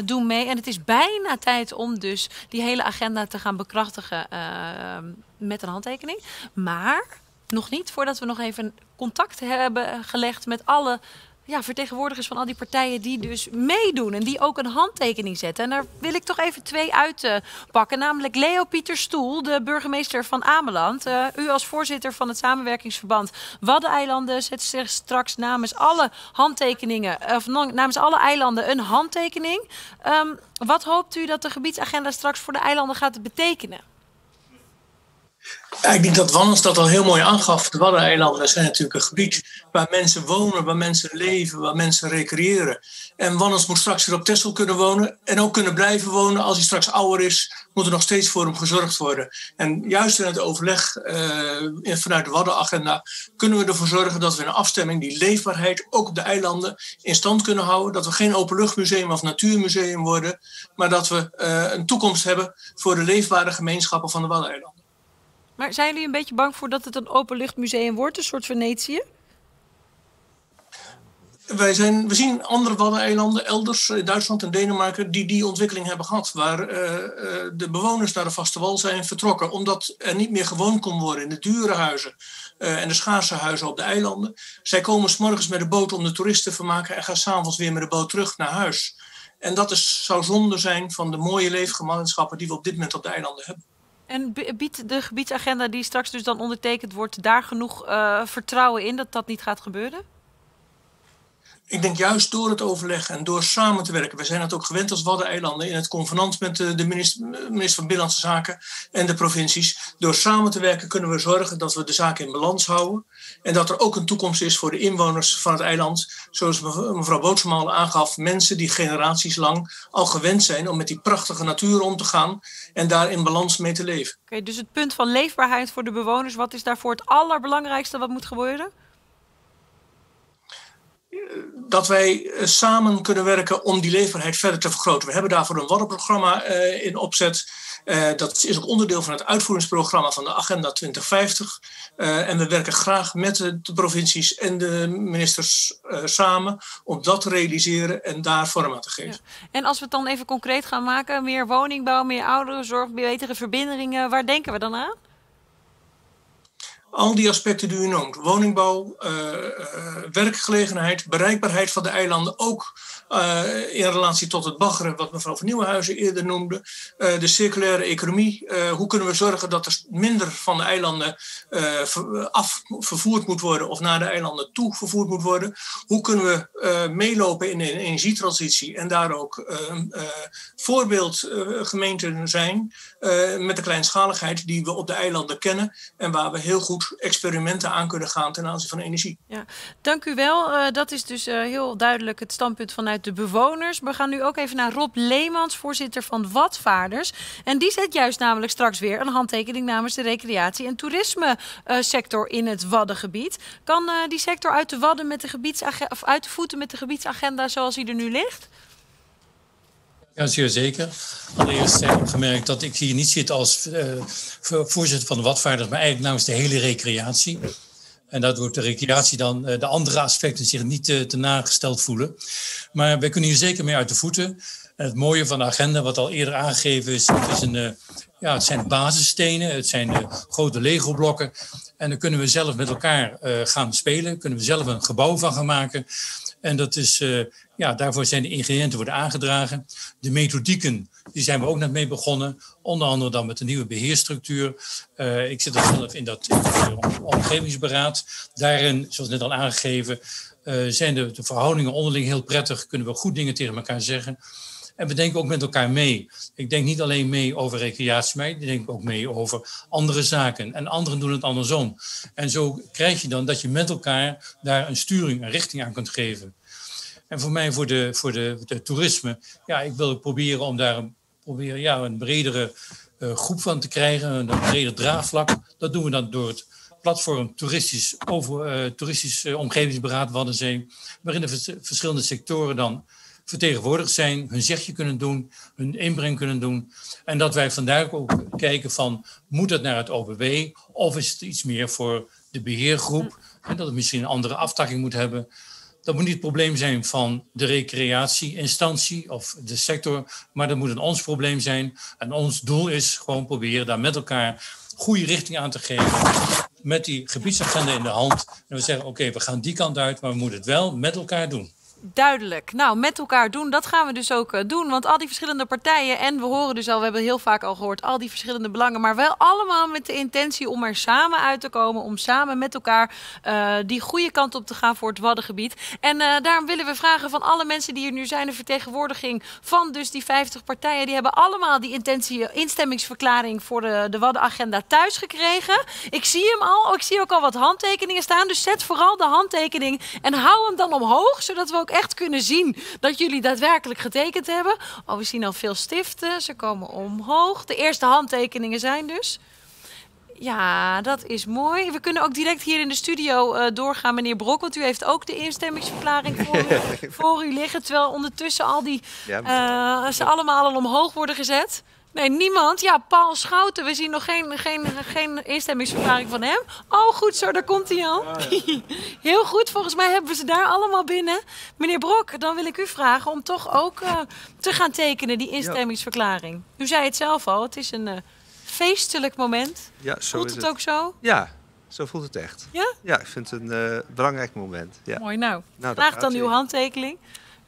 doen mee. En het is bijna tijd om dus die hele agenda te gaan bekrachtigen met een handtekening. Maar nog niet, voordat we nog even contact hebben gelegd met alle ja, vertegenwoordigers van al die partijen die dus meedoen en die ook een handtekening zetten. En daar wil ik toch even twee uitpakken. namelijk Leo Pieter Stoel, de burgemeester van Ameland. Uh, u als voorzitter van het samenwerkingsverband Waddeneilanden zet straks namens alle handtekeningen, of namens alle eilanden een handtekening. Um, wat hoopt u dat de gebiedsagenda straks voor de eilanden gaat betekenen? Ik denk dat Wannes dat al heel mooi aangaf. De Waddeneilanden zijn natuurlijk een gebied waar mensen wonen, waar mensen leven, waar mensen recreëren. En Wannes moet straks weer op Texel kunnen wonen en ook kunnen blijven wonen. Als hij straks ouder is, moet er nog steeds voor hem gezorgd worden. En juist in het overleg uh, vanuit de Waddenagenda kunnen we ervoor zorgen dat we een afstemming die leefbaarheid ook op de eilanden in stand kunnen houden. Dat we geen openluchtmuseum of natuurmuseum worden, maar dat we uh, een toekomst hebben voor de leefbare gemeenschappen van de Waddeneilanden. Maar zijn jullie een beetje bang voor dat het een openluchtmuseum wordt, een soort Venetië? Wij zijn, we zien andere Waddeneilanden, elders in Duitsland en Denemarken, die die ontwikkeling hebben gehad. Waar uh, uh, de bewoners naar de vaste wal zijn vertrokken, omdat er niet meer gewoond kon worden in de dure huizen en de schaarse huizen op de eilanden. Zij komen s morgens met de boot om de toeristen te vermaken en gaan s'avonds weer met de boot terug naar huis. En dat is, zou zonde zijn van de mooie leefgemeenschappen die we op dit moment op de eilanden hebben. En biedt de gebiedsagenda die straks dus dan ondertekend wordt, daar genoeg uh, vertrouwen in dat dat niet gaat gebeuren? Ik denk juist door het overleg en door samen te werken. We zijn het ook gewend als Waddeneilanden in het convenant met de minister, minister van Binnenlandse Zaken en de provincies. Door samen te werken kunnen we zorgen dat we de zaken in balans houden. En dat er ook een toekomst is voor de inwoners van het eiland. Zoals mevrouw Bootsema al aangaf, mensen die generaties lang al gewend zijn om met die prachtige natuur om te gaan en daar in balans mee te leven. Oké, okay, dus het punt van leefbaarheid voor de bewoners, wat is daarvoor het allerbelangrijkste wat moet gebeuren? dat wij samen kunnen werken om die leefbaarheid verder te vergroten. We hebben daarvoor een waddenprogramma uh, in opzet. Uh, dat is ook onderdeel van het uitvoeringsprogramma van de Agenda 2050. Uh, en we werken graag met de, provincies en de ministers samen om dat te realiseren en daar vorm aan te geven. En als we het dan even concreet gaan maken, meer woningbouw, meer ouderenzorg, betere verbindingen, waar denken we dan aan? Al die aspecten die u noemt, woningbouw, uh, uh, werkgelegenheid, bereikbaarheid van de eilanden, ook uh, in relatie tot het baggeren, wat mevrouw van Nieuwenhuizen eerder noemde, de circulaire economie. hoe kunnen we zorgen dat er minder van de eilanden af vervoerd moet worden of naar de eilanden toe vervoerd moet worden? Hoe kunnen we meelopen in een energietransitie en daar ook voorbeeldgemeenten zijn met de kleinschaligheid die we op de eilanden kennen en waar we heel goed experimenten aan kunnen gaan ten aanzien van energie. Ja, dank u wel. Uh, dat is dus uh, heel duidelijk het standpunt vanuit de bewoners. We gaan nu ook even naar Rob Leemans, voorzitter van Watvaarders. En die zet juist namelijk straks weer een handtekening namens de recreatie- en toerisme sector in het Waddengebied. Kan die sector uit de Wadden met de of uit de voeten met de gebiedsagenda zoals die er nu ligt? Ja, zeer zeker. Allereerst heb ik gemerkt dat ik hier niet zit als uh, voorzitter van de Watvaarders, maar eigenlijk namens de hele recreatie. En dat wordt de recreatie dan uh, de andere aspecten zich niet uh, te nagesteld voelen. Maar wij kunnen hier zeker mee uit de voeten. En het mooie van de agenda, wat al eerder aangegeven is, het, is een, ja, het zijn basisstenen, het zijn grote Lego-blokken. En dan kunnen we zelf met elkaar gaan spelen, kunnen we zelf een gebouw van gaan maken. En dat is, ja, daarvoor zijn de ingrediënten worden aangedragen. De methodieken, die zijn we ook net mee begonnen. Onder andere dan met de nieuwe beheerstructuur. Uh, ik zit er zelf in dat, dat omgevingsberaad. Daarin, zoals net al aangegeven, uh, zijn de, de verhoudingen onderling heel prettig. Kunnen we goed dingen tegen elkaar zeggen. En we denken ook met elkaar mee. Ik denk niet alleen mee over recreatie, maar ik denk ook mee over andere zaken. En anderen doen het andersom. En zo krijg je dan dat je met elkaar daar een sturing, een richting aan kunt geven. En voor mij, voor de, voor de, de toerisme, ja, ik wil proberen om daar een, proberen, ja, een bredere eh, groep van te krijgen, een breder draagvlak. Dat doen we dan door het platform Toeristisch, over, uh, toeristisch uh, Omgevingsberaad Waddenzee, waarin de verschillende sectoren dan vertegenwoordigd zijn, hun zegje kunnen doen, hun inbreng kunnen doen. En dat wij vandaag ook kijken van, moet het naar het OBW of is het iets meer voor de beheergroep en dat het misschien een andere aftakking moet hebben. Dat moet niet het probleem zijn van de recreatieinstantie of de sector, maar dat moet een ons probleem zijn. En ons doel is gewoon proberen daar met elkaar goede richting aan te geven. Met die gebiedsagenda in de hand. En we zeggen, oké, we gaan die kant uit, maar we moeten het wel met elkaar doen. Duidelijk. Nou, met elkaar doen, dat gaan we dus ook uh, doen. Want al die verschillende partijen, en we horen dus al, we hebben heel vaak al gehoord, al die verschillende belangen, maar wel allemaal met de intentie om er samen uit te komen, om samen met elkaar uh, die goede kant op te gaan voor het Waddengebied. En uh, daarom willen we vragen van alle mensen die hier nu zijn, de vertegenwoordiging van dus die 50 partijen, die hebben allemaal die intentie, instemmingsverklaring voor de, de Waddenagenda thuis gekregen. Ik zie hem al, ik zie ook al wat handtekeningen staan, dus zet vooral de handtekening en hou hem dan omhoog, zodat we ook echt kunnen zien dat jullie daadwerkelijk getekend hebben. Oh, we zien al veel stiften. Ze komen omhoog. De eerste handtekeningen zijn dus. Ja, dat is mooi. We kunnen ook direct hier in de studio uh, doorgaan, meneer Brok. Want u heeft ook de instemmingsverklaring voor, u, voor u liggen. Terwijl ondertussen al die, uh, ze allemaal al omhoog worden gezet. Nee, niemand. Ja, Paul Schouten. We zien nog geen, geen, geen instemmingsverklaring van hem. Oh, goed zo, daar komt hij al. Heel goed, volgens mij hebben we ze daar allemaal binnen. Meneer Brok, dan wil ik u vragen om toch ook uh, te gaan tekenen, die instemmingsverklaring. U zei het zelf al, het is een uh, feestelijk moment. Ja, zo voelt is het, het ook zo? Ja, zo voelt het echt. Ja? Ja, ik vind het een uh, belangrijk moment. Ja. Mooi, nou. nou Graag dan uw handtekening.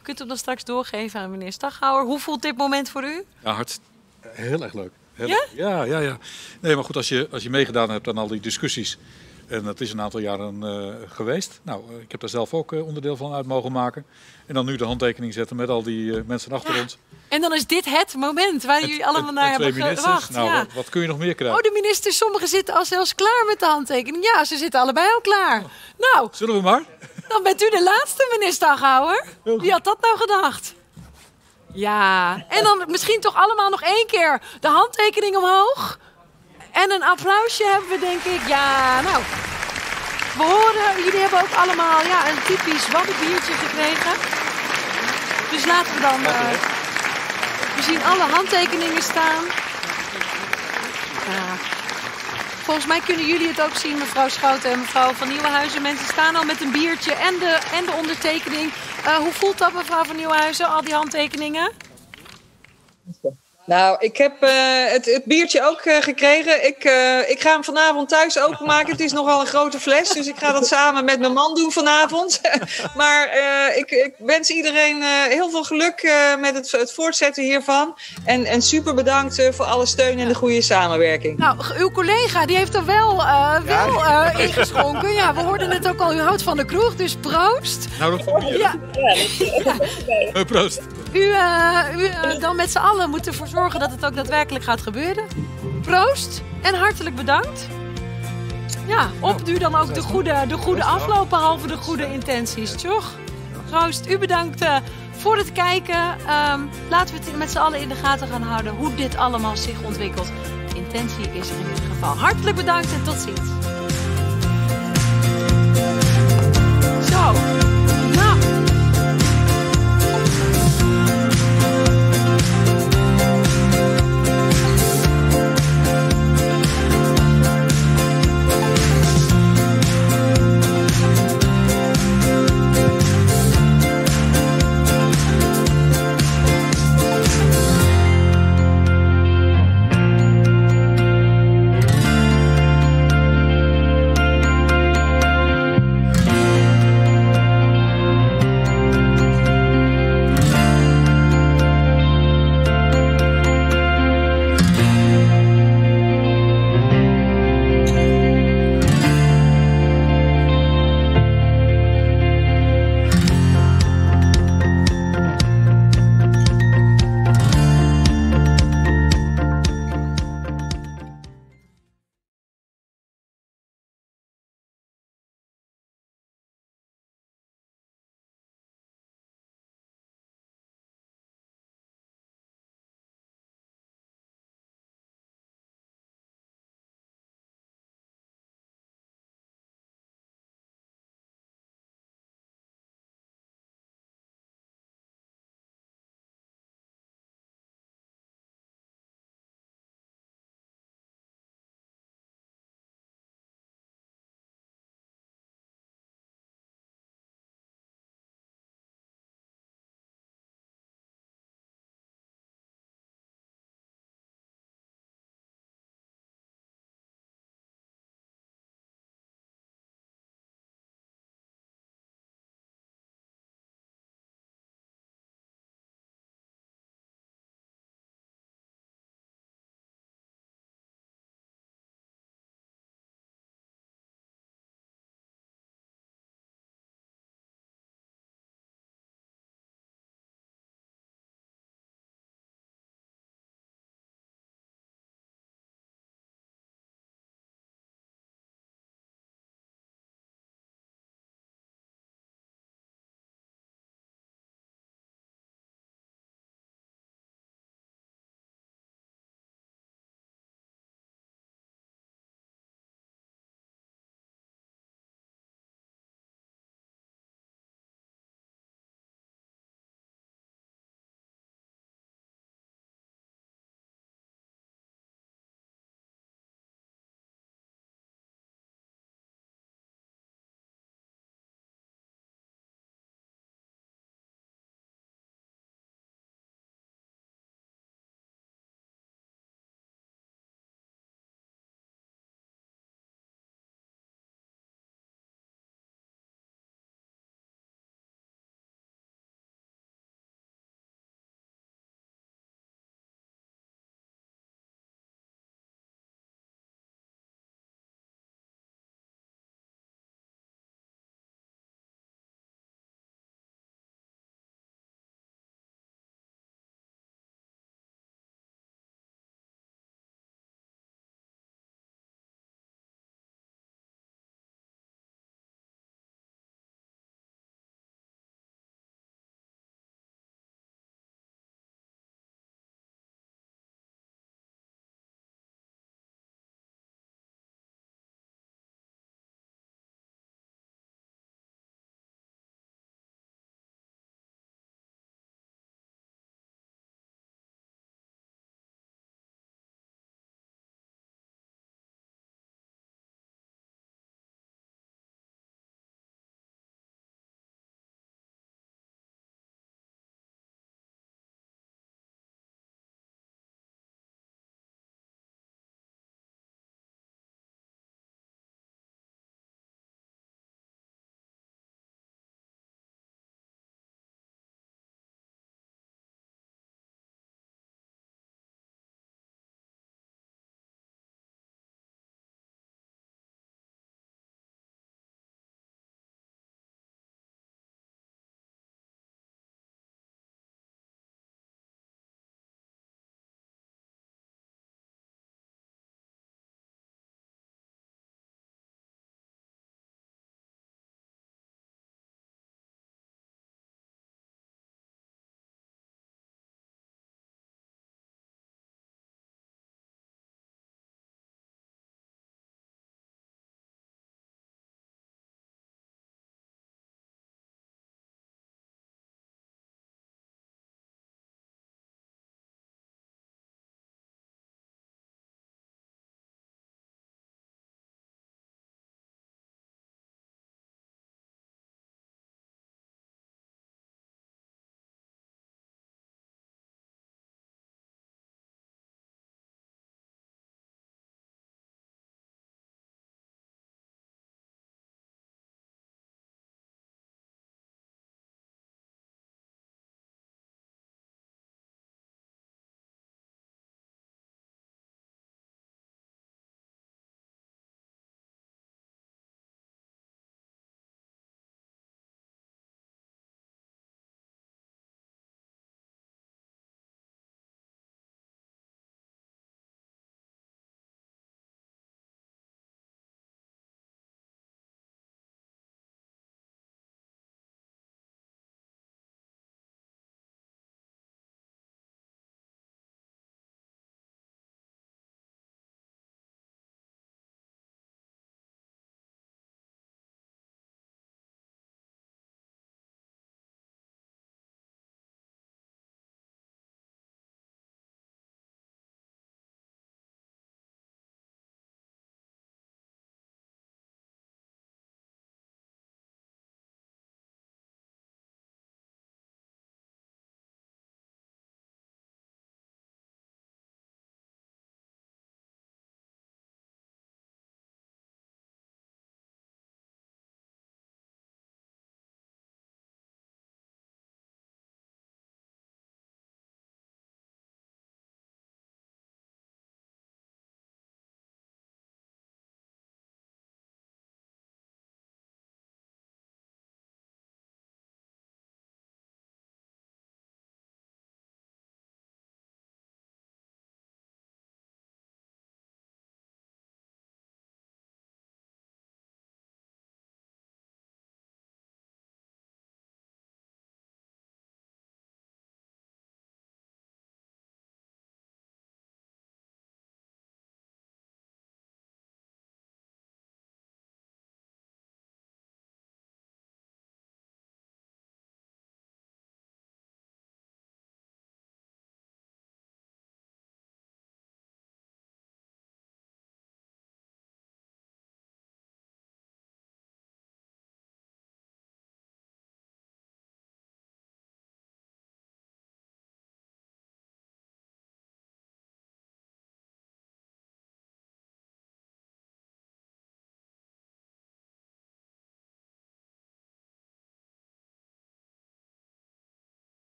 U kunt hem dan straks doorgeven aan meneer Staghouwer. Hoe voelt dit moment voor u? Ja, hartstikke Heel erg leuk. Heel ja? ja? Ja, ja, Nee, maar goed, als je, als je meegedaan hebt aan al die discussies. En dat is een aantal jaren uh, geweest. Nou, ik heb daar zelf ook uh, onderdeel van uit mogen maken. En dan nu de handtekening zetten met al die uh, mensen achter ja. ons. En dan is dit het moment waar jullie allemaal naar hebben gewacht. Nou, ja. wat, wat, kun je nog meer krijgen? Oh, de ministers, sommigen zitten al zelfs klaar met de handtekening. Ja, ze zitten allebei al klaar. Nou. Zullen we maar? Dan bent u de laatste, meneer Staghouwer. Wie had dat nou gedacht? Ja, en dan misschien toch allemaal nog één keer de handtekening omhoog. En een applausje hebben we, denk ik. Ja, nou. We horen, jullie hebben ook allemaal ja, een typisch waddenbiertje gekregen. Dus laten we dan... Uh, we zien alle handtekeningen staan. Ja. Volgens mij kunnen jullie het ook zien, mevrouw Schouten en mevrouw van Nieuwenhuizen. Mensen staan al met een biertje en de, en de ondertekening. Uh, hoe voelt dat, mevrouw van Nieuwenhuizen, al die handtekeningen? Nou, ik heb uh, het, het, biertje ook uh, gekregen. Ik, uh, ik ga hem vanavond thuis openmaken. Het is nogal een grote fles, dus ik ga dat samen met mijn man doen vanavond. maar ik, ik, wens iedereen heel veel geluk met het, het, voortzetten hiervan. En, en super bedankt voor alle steun en de goede samenwerking. Nou, uw collega die heeft er wel, wel ja. ingeschonken. Ja, we hoorden het ook al. U houdt van de kroeg, dus proost. Nou, dat van bier. Ja. ja. proost. U, u dan met z'n allen moet ervoor zorgen zorgen dat het ook daadwerkelijk gaat gebeuren. Proost en hartelijk bedankt. Ja, nu dan ook de goede, de goede afloop, behalve de goede intenties, toch? Proost, u bedankt eh, voor het kijken. Ehm, laten we het met z'n allen in de gaten gaan houden hoe dit allemaal zich ontwikkelt. De intentie is er in ieder geval. Hartelijk bedankt en tot ziens. Zo.